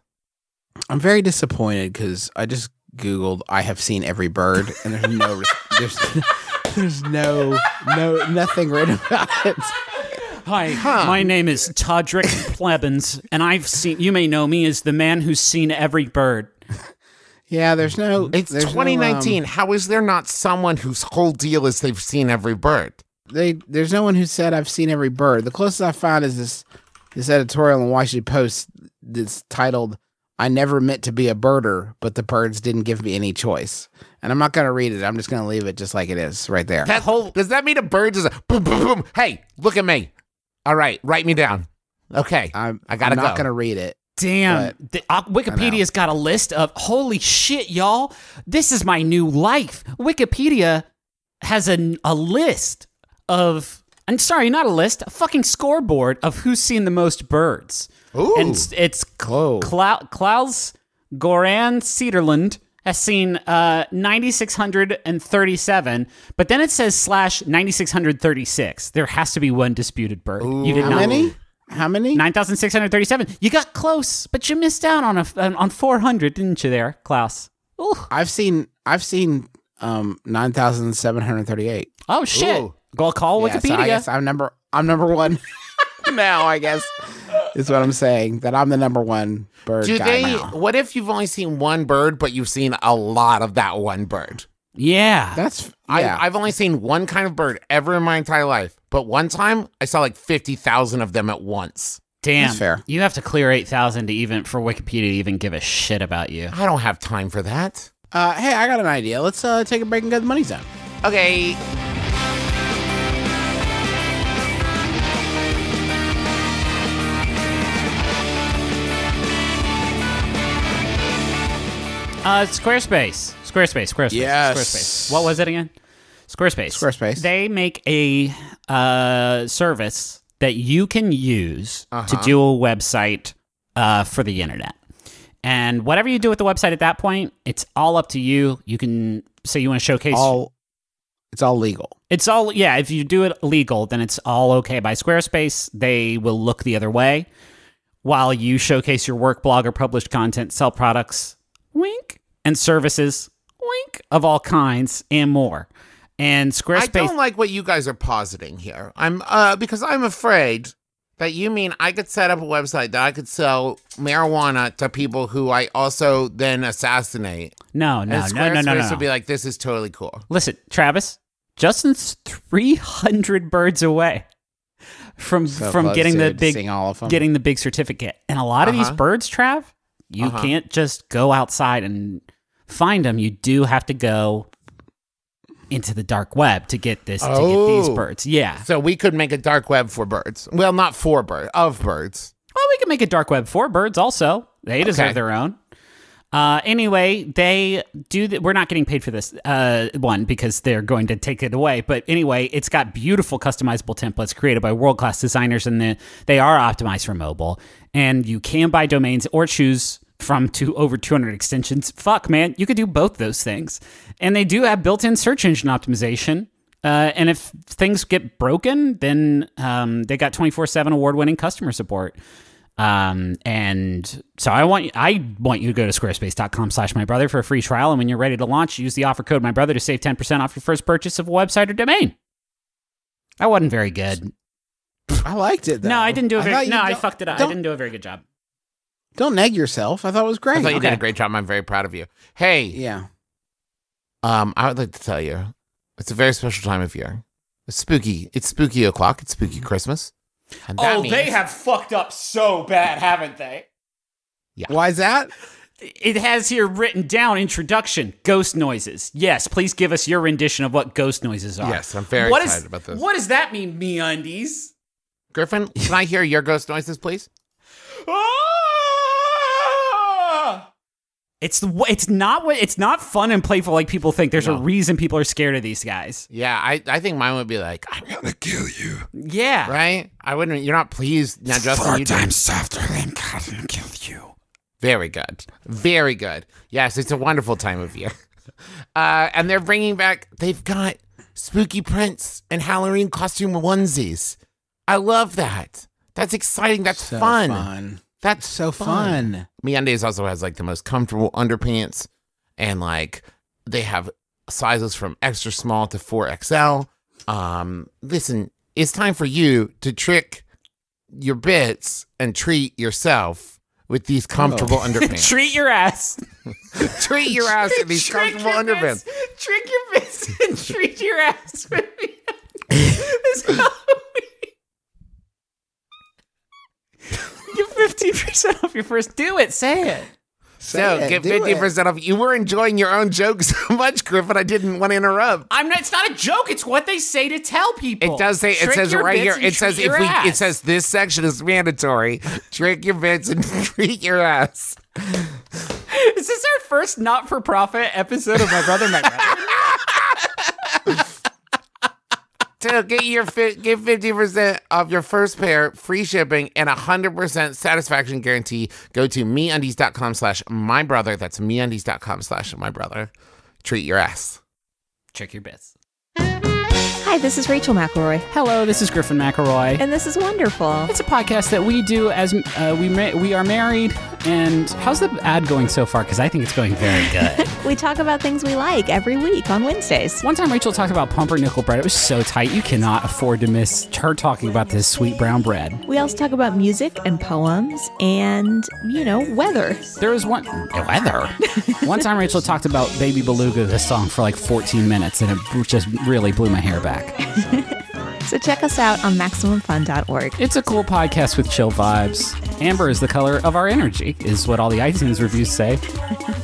I'm very disappointed because I just googled I have seen every bird and there's no [laughs] there's [laughs] there's no no nothing written about it. Hi, my name is Todrick Plebans, and I've seen. You may know me as the man who's seen every bird. Yeah, there's no. It's there's no, um, 2019. How is there not someone whose whole deal is they've seen every bird? they there's no one who said I've seen every bird. The closest I found is this this editorial in the Washington Post that's titled "I never meant to be a birder, but the birds didn't give me any choice." And I'm not gonna read it. I'm just gonna leave it just like it is right there. That whole does that mean a bird is a boom boom boom? Hey, look at me. All right, write me down. Okay, I'm I gotta I'm not go. gonna read it. Damn, the, uh, Wikipedia's got a list of holy shit, y'all. This is my new life. Wikipedia has a, a list of. I'm sorry, not a list, a fucking scoreboard of who's seen the most birds. Ooh. And it's, it's. Cla- Klaus Goran Cederlund has seen uh, 9,637, but then it says slash 9,636. There has to be one disputed bird. You did How not. many? How many? 9,637. You got close, but you missed out on a on 400, didn't you there, Klaus? Ooh. I've seen I've seen um nine thousand seven hundred thirty eight. Oh shit. Ooh. Go call Yeah, so I Wikipedia. guess I'm number I'm number one [laughs] now. I guess. is what I'm saying. That I'm the number one bird Do guy they? now. What if you've only seen one bird, but you've seen a lot of that one bird? Yeah. That's yeah. I, I've only seen one kind of bird ever in my entire life, but one time I saw like fifty thousand of them at once. Damn. That's fair. You have to clear 8,000 to even for Wikipedia to even give a shit about you. I don't have time for that. uh, hey, I got an idea. Let's uh, take a break and go to the money zone. Okay. Uh, Squarespace. Squarespace. Squarespace. Yes. Squarespace. What was it again? Squarespace. Squarespace. They make a uh, service that you can use to do a website uh, for the internet. And whatever you do with the website at that point, it's all up to you. You can say you want to showcase All it's all legal. It's all yeah. If you do it legal, then it's all okay by Squarespace. They will look the other way while you showcase your work, blog, or published content, sell products, wink, and services, wink, of all kinds and more. And Squarespace. I don't like what you guys are positing here. I'm uh because I'm afraid that you mean I could set up a website that I could sell marijuana to people who I also then assassinate. no, no, and no, no, no, no, Squarespace no. would be like, this is totally cool. Listen, Travis, Justin's three hundred birds away from So from getting the big all of them. getting the big certificate. And a lot of these Uh-huh. birds, Trav, you Uh-huh. can't just go outside and find them. You do have to go into the dark web to get this to get these Oh. birds. Yeah. So we could make a dark web for birds. Well, not for birds, of birds. Well, we could make a dark web for birds also. They deserve Okay. their own. Uh, anyway, they do. We're not getting paid for this uh, one because they're going to take it away. But anyway, it's got beautiful customizable templates created by world class designers, and the, they are optimized for mobile. And you can buy domains or choose from to over 200 extensions. Fuck, man, you could do both those things. And they do have built in search engine optimization. Uh, and if things get broken, then um, they got 24 7 award winning customer support. Um, and so I want I want you to go to squarespace.com slash my brother for a free trial. And when you're ready to launch, use the offer code my brother to save 10% off your first purchase of a website or domain. That wasn't very good. I liked it. Though. No, I didn't do a very you no, I fucked it up. I didn't do a very good job. Don't neg yourself. I thought it was great. I thought you did a great job. I'm very proud of you. Hey, yeah. um, I would like to tell you, it's a very special time of year. It's spooky. It's spooky o'clock. It's spooky Christmas. And that means- Oh, they have fucked up so bad, haven't they? Yeah. Why is that? It has here written down introduction ghost noises. Yes, please give us your rendition of what ghost noises are. Yes, I'm very What is- excited about this. What does that mean, MeUndies? Griffin, can I hear your ghost noises, please? [gasps] It's the it's not what it's not fun and playful like people think. There's a reason people are scared of these guys. Yeah, I, I think mine would be like, I'm gonna kill you. Yeah. Right? I wouldn't. You're not pleased now, Justin. You do. softer than cotton kill you. Very good. Very good. Yes, it's a wonderful time of year. [laughs] Uh, and they're bringing back, they've got spooky prints and Halloween costume onesies. I love that. That's exciting. That's So fun. fun. That's So fun. MeUndies also has like the most comfortable underpants and like they have sizes from extra small to 4XL. Um, listen, it's time for you to trick your bits and treat yourself with these comfortable [laughs] underpants. Treat your ass. [laughs] treat your ass in these Trick comfortable your underpants. bits. Trick your bits and [laughs] treat your ass with me. this Halloween. Get fifteen percent off your first. Do it. Say it. So it, get do fifty it. percent off. You were enjoying your own joke [laughs] so much, Griffin. I didn't want to interrupt. I'm not. It's not a joke. It's what they say to tell people. It does say. It says right here. It says if your we. It says this section is mandatory. Trick your bits and [laughs] treat your ass. Is this our first not-for-profit episode of My Brother, My Brother? [laughs] To get your fi- get fifty percent of your first pair, free shipping, and a hundred percent satisfaction guarantee. Go to meundies.com slash my brother. That's meundies.com slash my brother. Treat your ass. Check your bits. Hi, this is Rachel McElroy, Hello, this is Griffin McElroy. and this is wonderful. It's a podcast that we do as uh, we ma- we are married And how's the ad going so far? Because I think it's going very [laughs] good. We talk about things we like every week on Wednesdays. One time Rachel talked about pumpernickel bread. It was so tight. You cannot afford to miss her talking about this sweet brown bread. We also talk about music and poems and, you know, weather. There was one weather. [laughs] one time Rachel talked about Baby Beluga, this song, for like 14 minutes, and it just really blew my hair back. [laughs] So check us out on MaximumFun.org. It's a cool podcast with chill vibes. Amber is the color of our energy, is what all the iTunes reviews say. [laughs]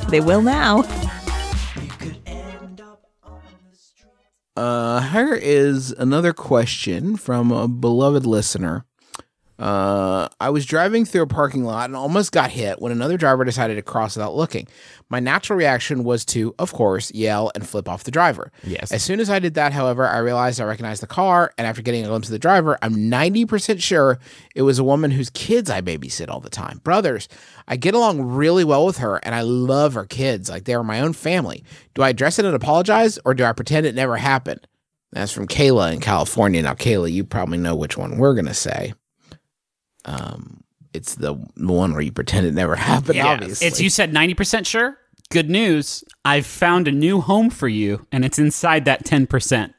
They will now. Uh, here is another question from a beloved listener. Uh, I was driving through a parking lot and almost got hit when another driver decided to cross without looking. My natural reaction was to, of course, yell and flip off the driver. Yes. As soon as I did that, however, I realized I recognized the car, and after getting a glimpse of the driver, I'm 90% sure it was a woman whose kids I babysit all the time. Brothers, I get along really well with her, and I love her kids like they are my own family. Do I address it and apologize, or do I pretend it never happened? That's from Kayla in California. Now, Kayla, you probably know which one we're gonna say. Um, it's the the one where you pretend it never [laughs] happened. Obviously, It's you said 90% sure. Good news. I've found a new home for you, and it's inside that 10%.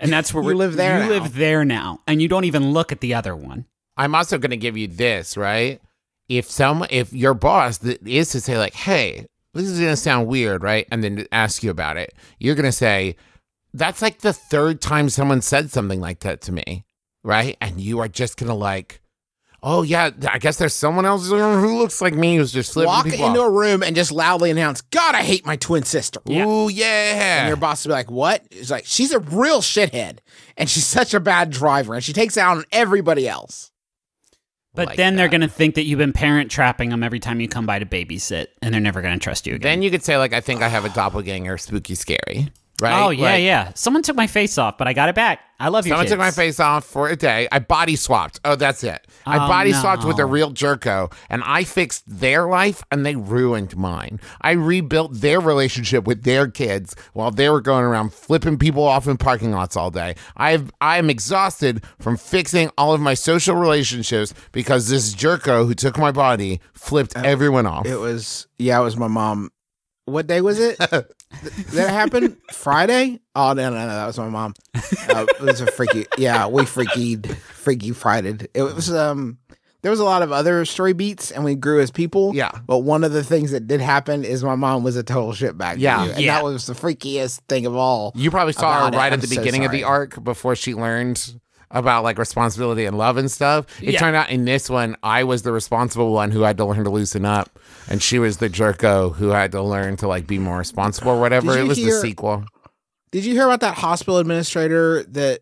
And that's where we're, live there You now. live there now, and you don't even look at the other one. I'm also going to give you this, right? If some, if your boss th- is to say like, "Hey, this is going to sound weird," right, and then ask you about it, you're going to say, "That's like the third time someone said something like that to me," right? And you are just going to like, "Oh yeah, I guess there's someone else who looks like me who's just flipping walk people into off. a room and just loudly announce, "God, I hate my twin sister." Ooh yeah, And your boss will be like, "What?" It's like she's a real shithead, and she's [laughs] such a bad driver, and she takes out on everybody else. But Like then they're going to think that you've been parent trapping them every time you come by to babysit, and they're never going to trust you again. Then you could say like, "I think I have a doppelganger, spooky, scary." Right? oh, yeah, Like, yeah. Someone took my face off, but I got it back. I love you. Someone took my face off for a day. I body swapped. Oh, that's it. I Oh, body swapped with a real jerko, and I fixed their life, and they ruined mine. I rebuilt their relationship with their kids while they were going around flipping people off in parking lots all day. I've I am exhausted from fixing all of my social relationships because this jerko who took my body flipped everyone off. It was yeah, it was my mom. What day was it? [laughs] Th- that happened Friday. Oh no, no, no, that was my mom. Uh, it was a freaky. Yeah, we freakied, Freaky Fridayed. It was um. There was a lot of other story beats, and we grew as people. Yeah. but one of the things that did happen is my mom was a total shitbag. to Yeah. you, and Yeah. that was the freakiest thing of all. You probably saw her about it. right I'm at the so beginning of the arc before she learned about like responsibility and love and stuff. It Yeah. turned out in this one, I was the responsible one who had to learn to loosen up, and she was the jerko who had to learn to like be more responsible or whatever. It you was the sequel. Did you hear about that hospital administrator that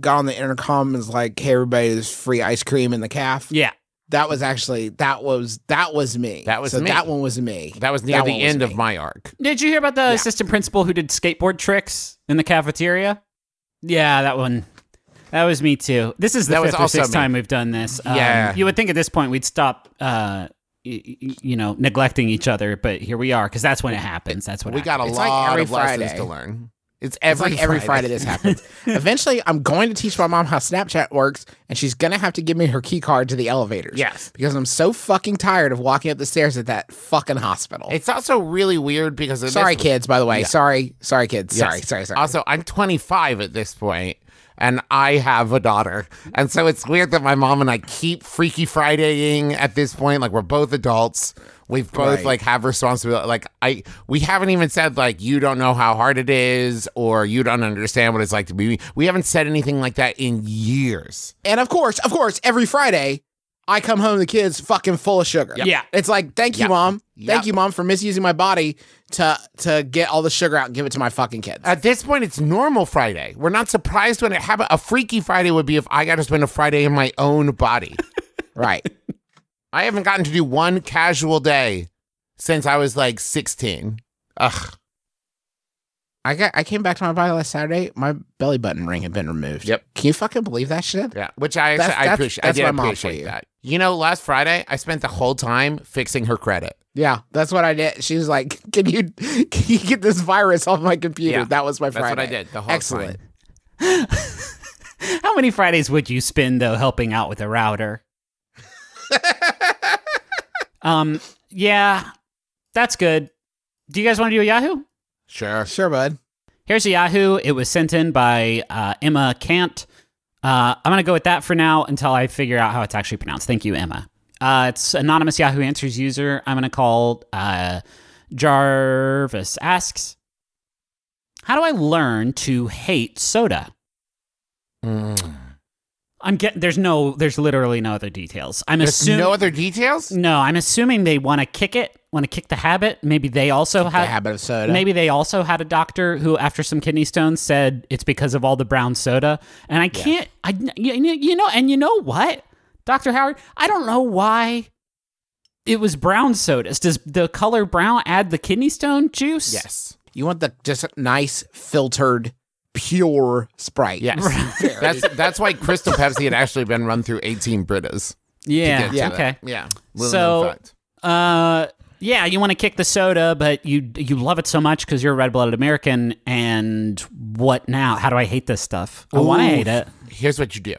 got on the intercom and was like, "Hey, everybody, there's free ice cream in the calf"? Yeah. That was actually that was that was me. That was so me. that one was me. That was near That the end of me. my arc. Did you hear about the assistant principal who did skateboard tricks in the cafeteria? Yeah, that one. That was me too. This is the That was fifth or sixth me. time we've done this. Um, Yeah. You would think at this point we'd stop, uh, y- y- you know, neglecting each other, but here we are because that's when it happens. That's what We got a It's like lot every of lessons Friday. to learn. It's It's every like every Friday this happens. [laughs] Eventually, I'm going to teach my mom how Snapchat works, and she's gonna have to give me her key card to the elevators. Yes. because I'm so fucking tired of walking up the stairs at that fucking hospital. It's also really weird because sorry, this- kids. By the way, Yeah. sorry, sorry, kids. Yes. Sorry, sorry, sorry. Also, I'm 25 at this point, and I have a daughter, and so it's weird that my mom and I keep Freaky Fridaying at this point. Like we're both adults. We've both Right. like have responsibility. Like I, we haven't even said like you don't know how hard it is, or you don't understand what it's like to be me. We haven't said anything like that in years. And of course, of course, every Friday, I come home to the kids fucking full of sugar. Yeah. It's like, thank you, Yep. mom. Yep. Thank you, mom, for misusing my body to to get all the sugar out and give it to my fucking kids. At this point, it's normal Friday. We're not surprised when it happens. A Freaky Friday would be if I got to spend a Friday in my own body. [laughs] right. I haven't gotten to do one casual day since I was like 16. Ugh. I got I came back to my body last Saturday. My belly button ring had been removed. Yep. Can you fucking believe that shit? Yeah, which I That's- I that's- appreciate. that's I did my mom for appreciate you. that. You know, last Friday I spent the whole time fixing her credit. Yeah, that's what I did. She was like, "Can you can you get this virus off my computer?" Yeah, that was my that's Friday. what I did the whole Excellent. time. [laughs] How many Fridays would you spend though helping out with a router? [laughs] Um, yeah, that's good. Do you guys want to do a Yahoo? Sure. Sure, bud. Here's a Yahoo. It was sent in by uh, Emma Cant. Uh, I'm going to go with that for now until I figure out how it's actually pronounced. Thank you, Emma. Uh, it's anonymous Yahoo Answers user. I'm going to call uh, Jarvis asks, "How do I learn to hate soda?" I'm getting there's no there's literally no other details. I'm There's assuming no other details? no, I'm assuming they want to kick it, want to kick the habit. Maybe they also The had habit of soda. Maybe they also had a doctor who, after some kidney stones, said it's because of all the brown soda. And I can't, I, you, know, and you know what, Doctor Howard, I don't know why it was brown sodas. Does the color brown add the kidney stone juice? Yes. You want the just nice filtered, pure Sprite. Yes. [laughs] that's that's why Crystal Pepsi had actually been run through 18 Britas. Yeah. Yeah. that. Okay. Yeah. Little So-. Uh, yeah, you want to kick the soda, but you you love it so much because you're a red blooded American. And what now? How do I hate this stuff? I want to hate it. Here's what you do.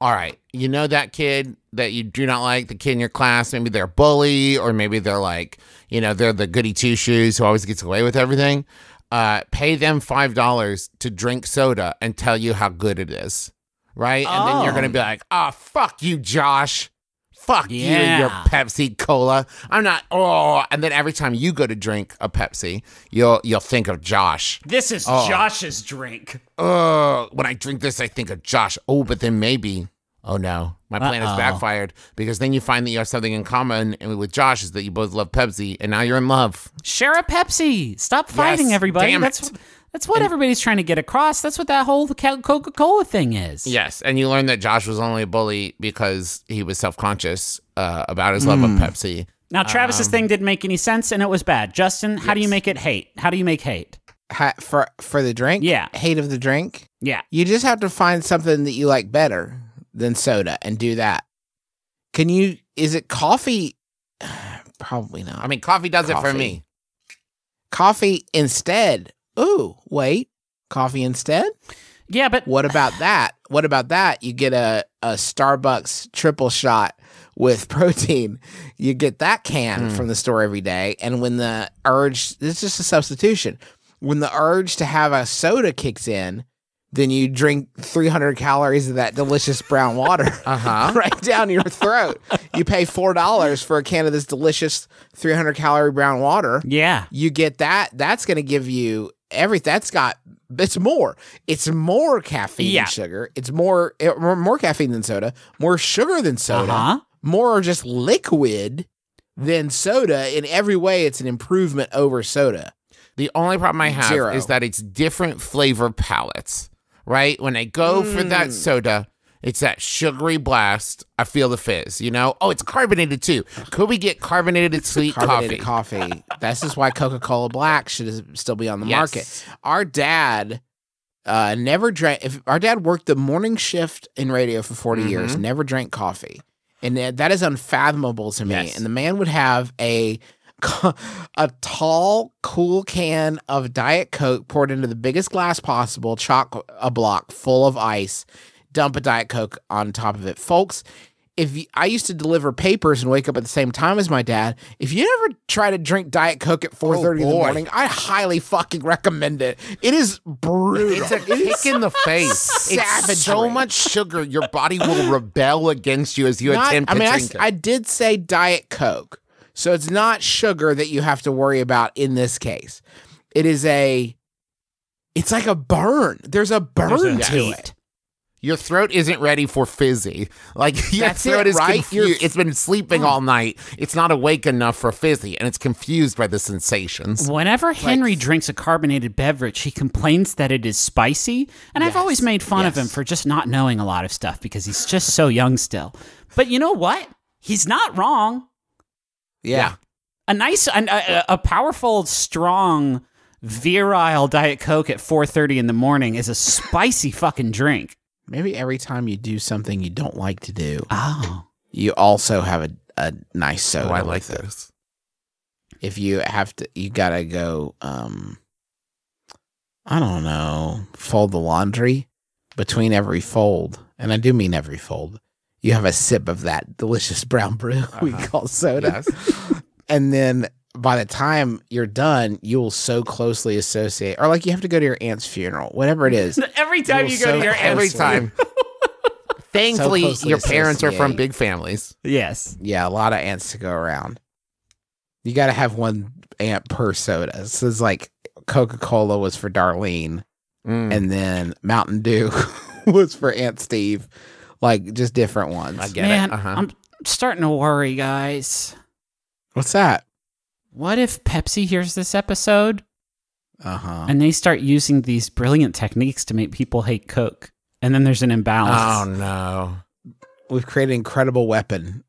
All right. You know that kid that you do not like, the kid in your class, maybe they're a bully, or maybe they're like, you know, they're the goody two shoes who always gets away with everything. Uh, pay them five dollars to drink soda and tell you how good it is. Right? And then you're Oh. gonna be like, oh fuck you, Josh. Fuck you and your Pepsi Cola. I'm not oh and then every time you go to drink a Pepsi, you'll you'll think of Josh. This is Oh. Josh's drink. oh, when I drink this, I think of Josh. Oh, but then maybe, oh no, my plan has backfired because then you find that you have something in common and with Josh is that you both love Pepsi and now you're in love. Share a Pepsi. Stop fighting Yes, everybody. damn that's it. That's what everybody's trying to get across. That's what that whole Coca Cola thing is. Yes, and you learn that Josh was only a bully because he was self conscious uh, about his love of Pepsi. Now Travis's thing didn't make any sense and it was bad. Justin, how do you make it hate? How do you make hate? Ha- for for the drink. Yeah. Hate of the drink. Yeah. You just have to find something that you like better than soda and do that. Can you? Is it coffee? [sighs] Probably not. I mean, coffee does it for me. coffee instead. Ooh, wait, coffee instead. Yeah, but What about that? What about that? You get a, a Starbucks triple shot with [laughs] protein. You get that can from the store every day. And when the urge, this is just a substitution. When the urge to have a soda kicks in, then you drink 300 calories of that delicious brown water [laughs] Uh-huh. [laughs] right down your throat. You pay $4 for a can of this delicious 300 calorie brown water yeah. you get that that's going to give you every that's got it's more it's more caffeine Yeah. than sugar it's more it, more caffeine than soda more sugar than soda Uh-huh. more just liquid than soda in every way it's an improvement over soda The only problem I have Zero. is that it's different flavor palettes, right? When I go for Mm. that soda, it's that sugary blast. I feel the fizz, you know? Oh, it's carbonated too. Could we get carbonated [laughs] sweet carbonated coffee? coffee, this is why coca-cola black should still be on the Yes. market our dad uh, never drank if our dad worked the morning shift in radio for 40 years Mm-hmm. never drank coffee and that is unfathomable to me Yes. and the man would have a [laughs] a tall cool can of diet coke poured into the biggest glass possible chock a block full of ice dump a diet coke on top of it folks if you, I used to deliver papers and wake up at the same time as my dad, if you ever try to drink Diet Coke at 4:30 in the morning, I highly fucking recommend it. It is brutal. It's a kick in the face. [laughs] It's so much sugar, your body will rebel against you as you Not- attempt I to mean, I, drink s- it. I did say Diet Coke, so it's not sugar that you have to worry about in this case. It is a, it's like a burn. There's a burn There's a to it. Your throat isn't ready for fizzy. Like [laughs] your That's throat it, is right? confused. You're- It's been sleeping mm. all night. It's not awake enough for fizzy, and it's confused by the sensations. Whenever Henry drinks a carbonated beverage, he complains that it is spicy, and I've always made fun of him for just not knowing a lot of stuff because he's just so young still. But you know what? He's not wrong. Yeah. A nice, an- a, a powerful, strong, virile Diet Coke at 4:30 in the morning is a spicy fucking drink. Maybe every time you do something you don't like to do, Oh, you also have a, a nice soda. Oh, I like with it. this. if you have to you gotta go um i don't know fold the laundry between every fold and i do mean every fold you have a sip of that delicious brown brew [laughs] we call soda. [laughs] And then by the time you're done, you'll so closely associate, or like you have to go to your aunt's funeral, whatever it is. [laughs] Every time You'll you go to so- your Every aunt's- time. [laughs] Thankfully, closely your parents are from big families. Yes. Yeah, a lot of ants to go around. You got to have one ant per soda. So it's like Coca Cola was for Darlene, Mm, and then Mountain Dew [laughs] was for Aunt Steve. Like just different ones. I get Man, it. Uh-huh. I'm starting to worry, guys. What's that? What if Pepsi hears this episode Uh huh. and they start using these brilliant techniques to make people hate Coke? And then there's an imbalance. oh no. We've created an incredible weapon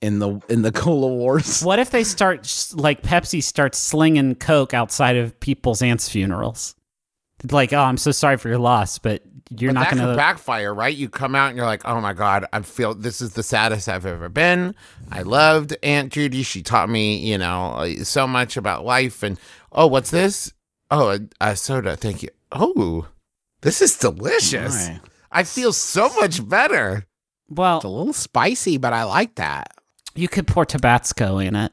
in the in the [laughs] cola wars. What if they start, like, Pepsi starts slinging Coke outside of people's aunts' funerals? Like, oh, I'm so sorry for your loss, but you're but not going to backfire, right? You come out and you're like, "Oh my god, I feel this is the saddest I've ever been." I loved Aunt Judy. She taught me, you know, uh, so much about life. And oh, what's this? Oh, a, a soda. Thank you. Oh, this is delicious. Right. I feel so much better. well, It's a little spicy, but I like that. you could pour Tabasco in it.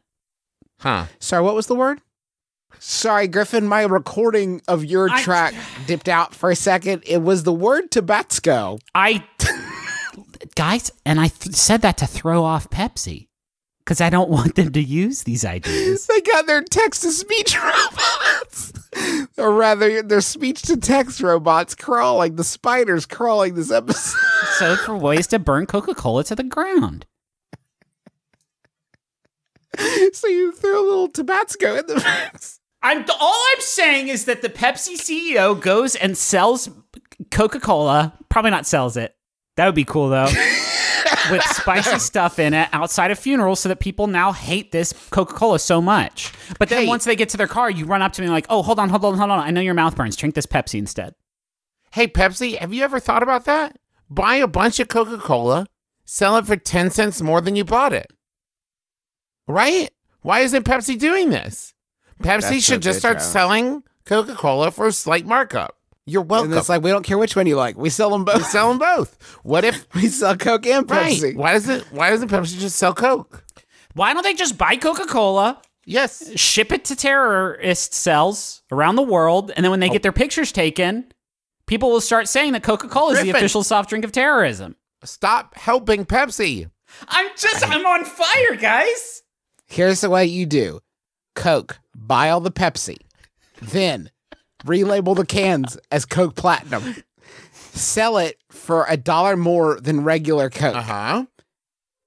Huh? Sorry, what was the word? Sorry, Griffin, my recording of your I- track dipped out for a second. It was the word Tabasco. I, guys, and I th- said that to throw off Pepsi because I don't want them to use these ideas. They got their text to speech [laughs] robots. or rather, their speech to text robots crawling, the spiders crawling this episode. so for ways to burn Coca Cola to the ground. [laughs] so you threw a little Tabasco in the mix. I'm all I'm saying is that the Pepsi CEO goes and sells Coca Cola. Probably not sells it. That would be cool though. [laughs] With spicy stuff in it outside of funerals, so that people now hate this Coca Cola so much. But then Hey. once they get to their car, you run up to me like, "Oh, hold on, hold on, hold on! I know your mouth burns. Drink this Pepsi instead." Hey, Pepsi, have you ever thought about that? Buy a bunch of Coca Cola, sell it for 10 cents more than you bought it. Right? Why isn't Pepsi doing this? Pepsi That's should just start Travis. selling Coca Cola for a slight markup. You're And welcome. it's like, we don't care which one you like. We sell them both. sell them both. What if we sell Coke and right? Pepsi. Why does it why doesn't Pepsi just sell Coke? Why don't they just buy Coca Cola, Yes. ship it to terrorist cells around the world, and then when they get oh. their pictures taken, people will start saying that Coca Cola is the official soft drink of terrorism. Stop helping Pepsi. I'm just, I'm on fire, guys. Here's the way you do Coke, buy all the Pepsi, then relabel the cans as Coke Platinum, sell it for a dollar more than regular Coke. Uh-huh.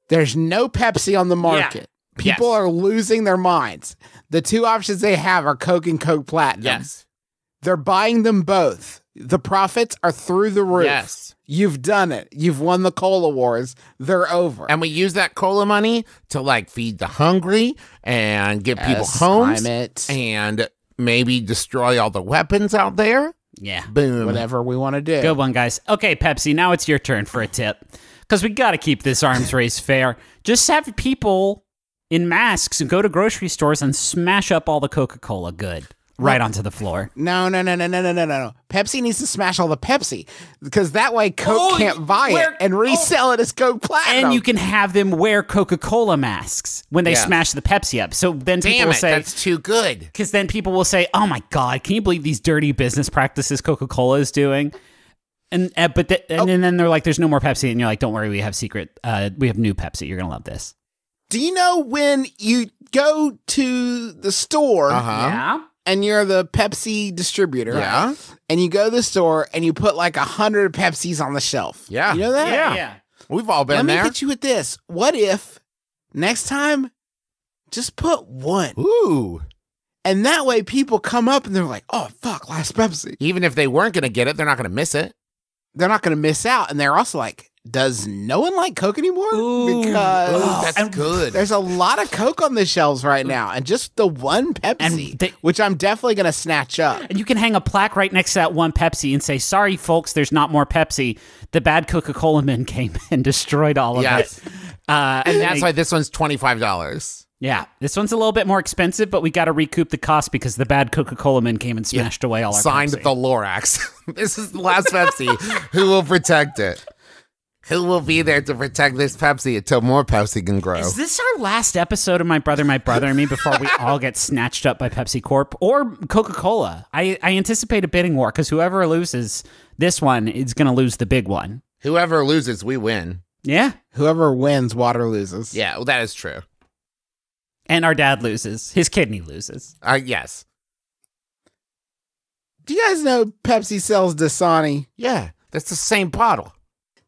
There's no Pepsi on the market. People Yes. are losing their minds. The two options they have are Coke and Coke Platinum. Yes. They're buying them both. The profits are through the roof. Yes. You've done it. You've won the cola wars. They're over. And we use that cola money to like feed the hungry and give people homes climate. and maybe destroy all the weapons out there. Yeah. Boom. Whatever we want to do. Good one, guys. Okay, Pepsi, now it's your turn for a tip. Because we got to keep this arms [laughs] race fair. Just have people in masks go to grocery stores and smash up all the Coca Cola good right onto the floor. No, no, no, no, no, no, no, no. Pepsi needs to smash all the Pepsi because that way Coke Oh, can't buy where- it and resell it as Coke Platinum. And you can have them wear Coca Cola masks when they Yeah. smash the Pepsi up. So then people Damn will it, say, that's too good. because then people will say, "Oh my God, can you believe these dirty business practices Coca Cola is doing?" And uh, but the, and, Oh. then they're like, "There's no more Pepsi," and you're like, "Don't worry, we have secret. Uh, we have new Pepsi. You're gonna love this." Do you know when you go to the store Uh-huh. Yeah. And you're the Pepsi distributor? Yeah. And you go to the store and you put like a hundred Pepsis on the shelf. Yeah. You know that? Yeah. yeah. We've all been Let me there. hit you with this. What if next time just put one? Ooh. And that way people come up and they're like, oh, fuck, last Pepsi. Even if they weren't going to get it, they're not going to miss it. They're not going to miss out. And they're also like, does no one like Coke anymore? because Ooh, that's and good. there's a lot of Coke on the shelves right now. And just the one Pepsi, they- which I'm definitely going to snatch up. And you can hang a plaque right next to that one Pepsi and say, "Sorry, folks, there's not more Pepsi. The bad Coca-Cola men [laughs] came and destroyed all of Yes. it." Uh, and that's why this one's $25. yeah, this one's a little bit more expensive, but we got to recoup the cost because the bad Coca-Cola men came and smashed away all our Signed Pepsi. the Lorax. [laughs] this is the last Pepsi. [laughs] Who will protect it? Who will be there to protect this Pepsi until more Pepsi can grow? Is this our last episode of My Brother, My Brother and Me before we all get snatched up by Pepsi Corp or Coca Cola? I, I anticipate a bidding war because whoever loses this one is going to lose the big one. Whoever loses, we win. Yeah. Whoever wins, water loses. Yeah, well, that is true. And our dad loses. His kidney loses. Uh, yes. Do you guys know Pepsi sells Dasani? Yeah, that's the same bottle.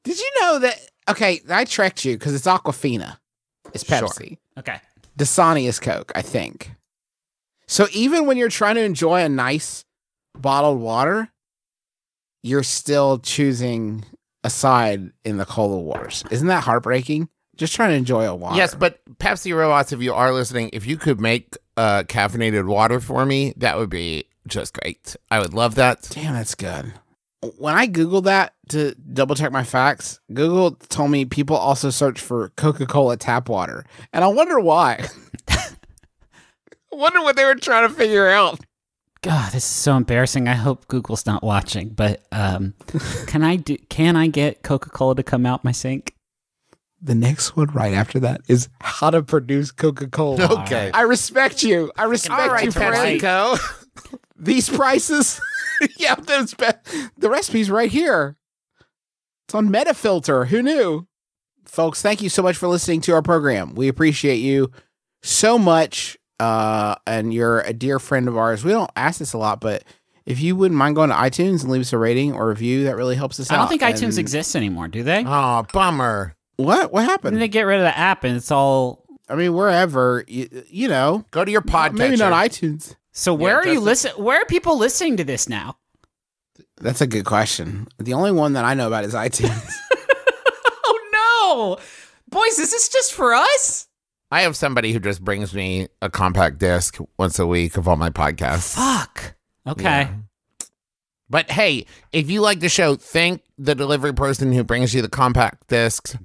Did you know that? Okay, I tricked you because it's Aquafina. It's Sure. Pepsi. Okay. Dasani is Coke, I think. So even when you're trying to enjoy a nice bottled water, you're still choosing a side in the cola wars. Isn't that heartbreaking? Just trying to enjoy a water. Yes, but Pepsi robots, if you are listening, if you could make uh, caffeinated water for me, that would be just great. I would love that. Damn, that's good. When I Googled that to double check my facts, Google told me people also search for Coca Cola tap water. And I wonder why. [laughs] I wonder what they were trying to figure out. God, this is so embarrassing. I hope Google's not watching, but um, [laughs] can I do? Can I get Coca Cola to come out my sink? The next one right after that is how to produce Coca Cola. Okay. I respect you. I respect All right, you, friend. [laughs] PepsiCo. These prices. [laughs] yeah, those be- the recipe's right here. It's on Metafilter. Who knew? Folks, thank you so much for listening to our program. We appreciate you so much. Uh, and you're a dear friend of ours. We don't ask this a lot, but if you wouldn't mind going to iTunes and leave us a rating or review, that really helps us I out. I don't think iTunes exists anymore, do they? Oh, bummer. What? What Didn't happened? they get rid of the app and it's all? I mean, wherever you, you know, Go to your podcast. maybe not iTunes. So where are you listen? Where are people listening to this now? That's a good question. The only one that I know about is iTunes. [laughs] Oh no, boys! Is this just for us? I have somebody who just brings me a compact disc once a week of all my podcasts. Fuck. Okay. Yeah. But hey, if you like the show, thank the delivery person who brings you the compact discs.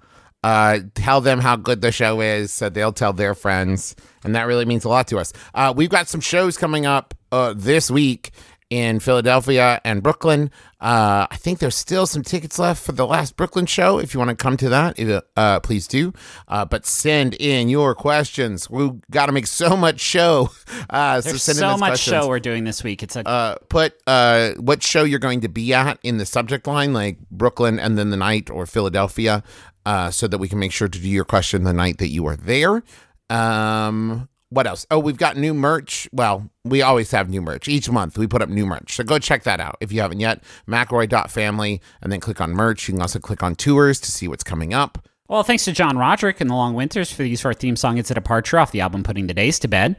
Uh, tell them how good the show is, so they'll tell their friends, and that really means a lot to us. Uh, we've got some shows coming up uh, this week in Philadelphia and Brooklyn. Uh, I think there's still some tickets left for the last Brooklyn show. If you want to come to that, it, uh, please do. Uh, but send in your questions. We've got to make so much show. [laughs] Uh, so There's send so much questions show we're doing this week. It's a uh, put uh, what show you're going to be at in the subject line, like Brooklyn and then the night or Philadelphia, uh, so that we can make sure to do your question the night that you are there. Um, what else? Oh, we've got new merch. Well, we always have new merch. Each month we put up new merch. So go check that out if you haven't yet. McElroy.family and then click on merch. You can also click on tours to see what's coming up. Well, thanks to John Roderick and the Long Winters for the use of our theme song It's a Departure off the album Putting the Days to Bed.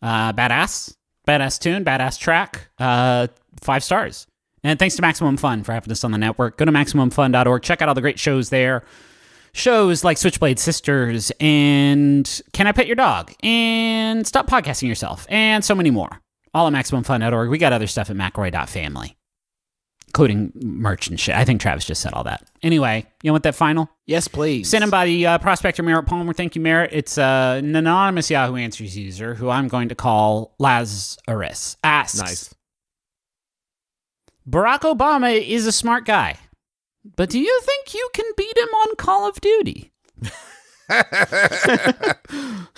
Uh, badass. Badass tune, badass track. Uh, five stars. And thanks to Maximum Fun for having us on the network. Go to MaximumFun.org. Check out all the great shows there. Shows like Switchblade Sisters and Can I Pet Your Dog? And Stop Podcasting Yourself. And so many more. All at MaximumFun.org. We got other stuff at McElroy.family, including merch and shit. I think Travis just said all that. Anyway, you want that final? yes, please. Sent in by the uh, prospector Merritt Palmer. Thank you, Merritt. It's uh, an anonymous Yahoo Answers user who I'm going to call Lazarus. Asks, Nice. Barack Obama is a smart guy, but do you think you can beat him on Call of Duty? [laughs]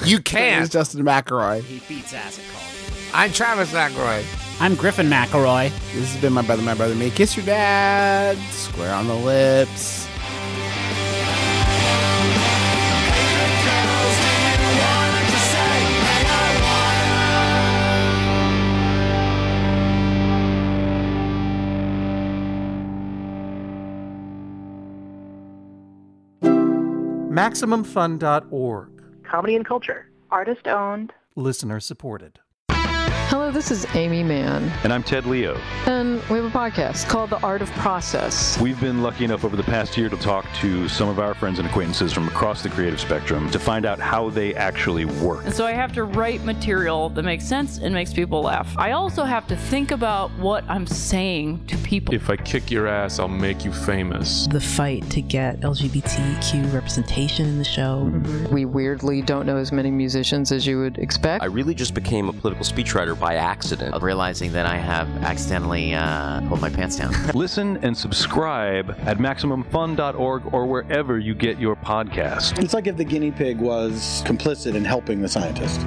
You It's can. Justin McElroy. He beats ass at Call of Duty. I'm Travis McElroy. I'm Griffin McElroy. This has been my brother, my brother, me. Kiss your dad. Square on the lips. MaximumFun.org. comedy and culture. Artist owned. Listener supported. Hello, this is Aimee Mann, And I'm Ted Leo. and we have a podcast called The Art of Process. We've been lucky enough over the past year to talk to some of our friends and acquaintances from across the creative spectrum to find out how they actually work. And so I have to write material that makes sense and makes people laugh. I also have to think about what I'm saying to people. If I kick your ass, I'll make you famous. The fight to get LGBTQ representation in the show. We weirdly don't know as many musicians as you would expect. I really just became a political speechwriter by accident, realizing that I have accidentally uh, pulled my pants down. [laughs] Listen and subscribe at MaximumFun.org or wherever you get your podcast. It's like if the guinea pig was complicit in helping the scientist.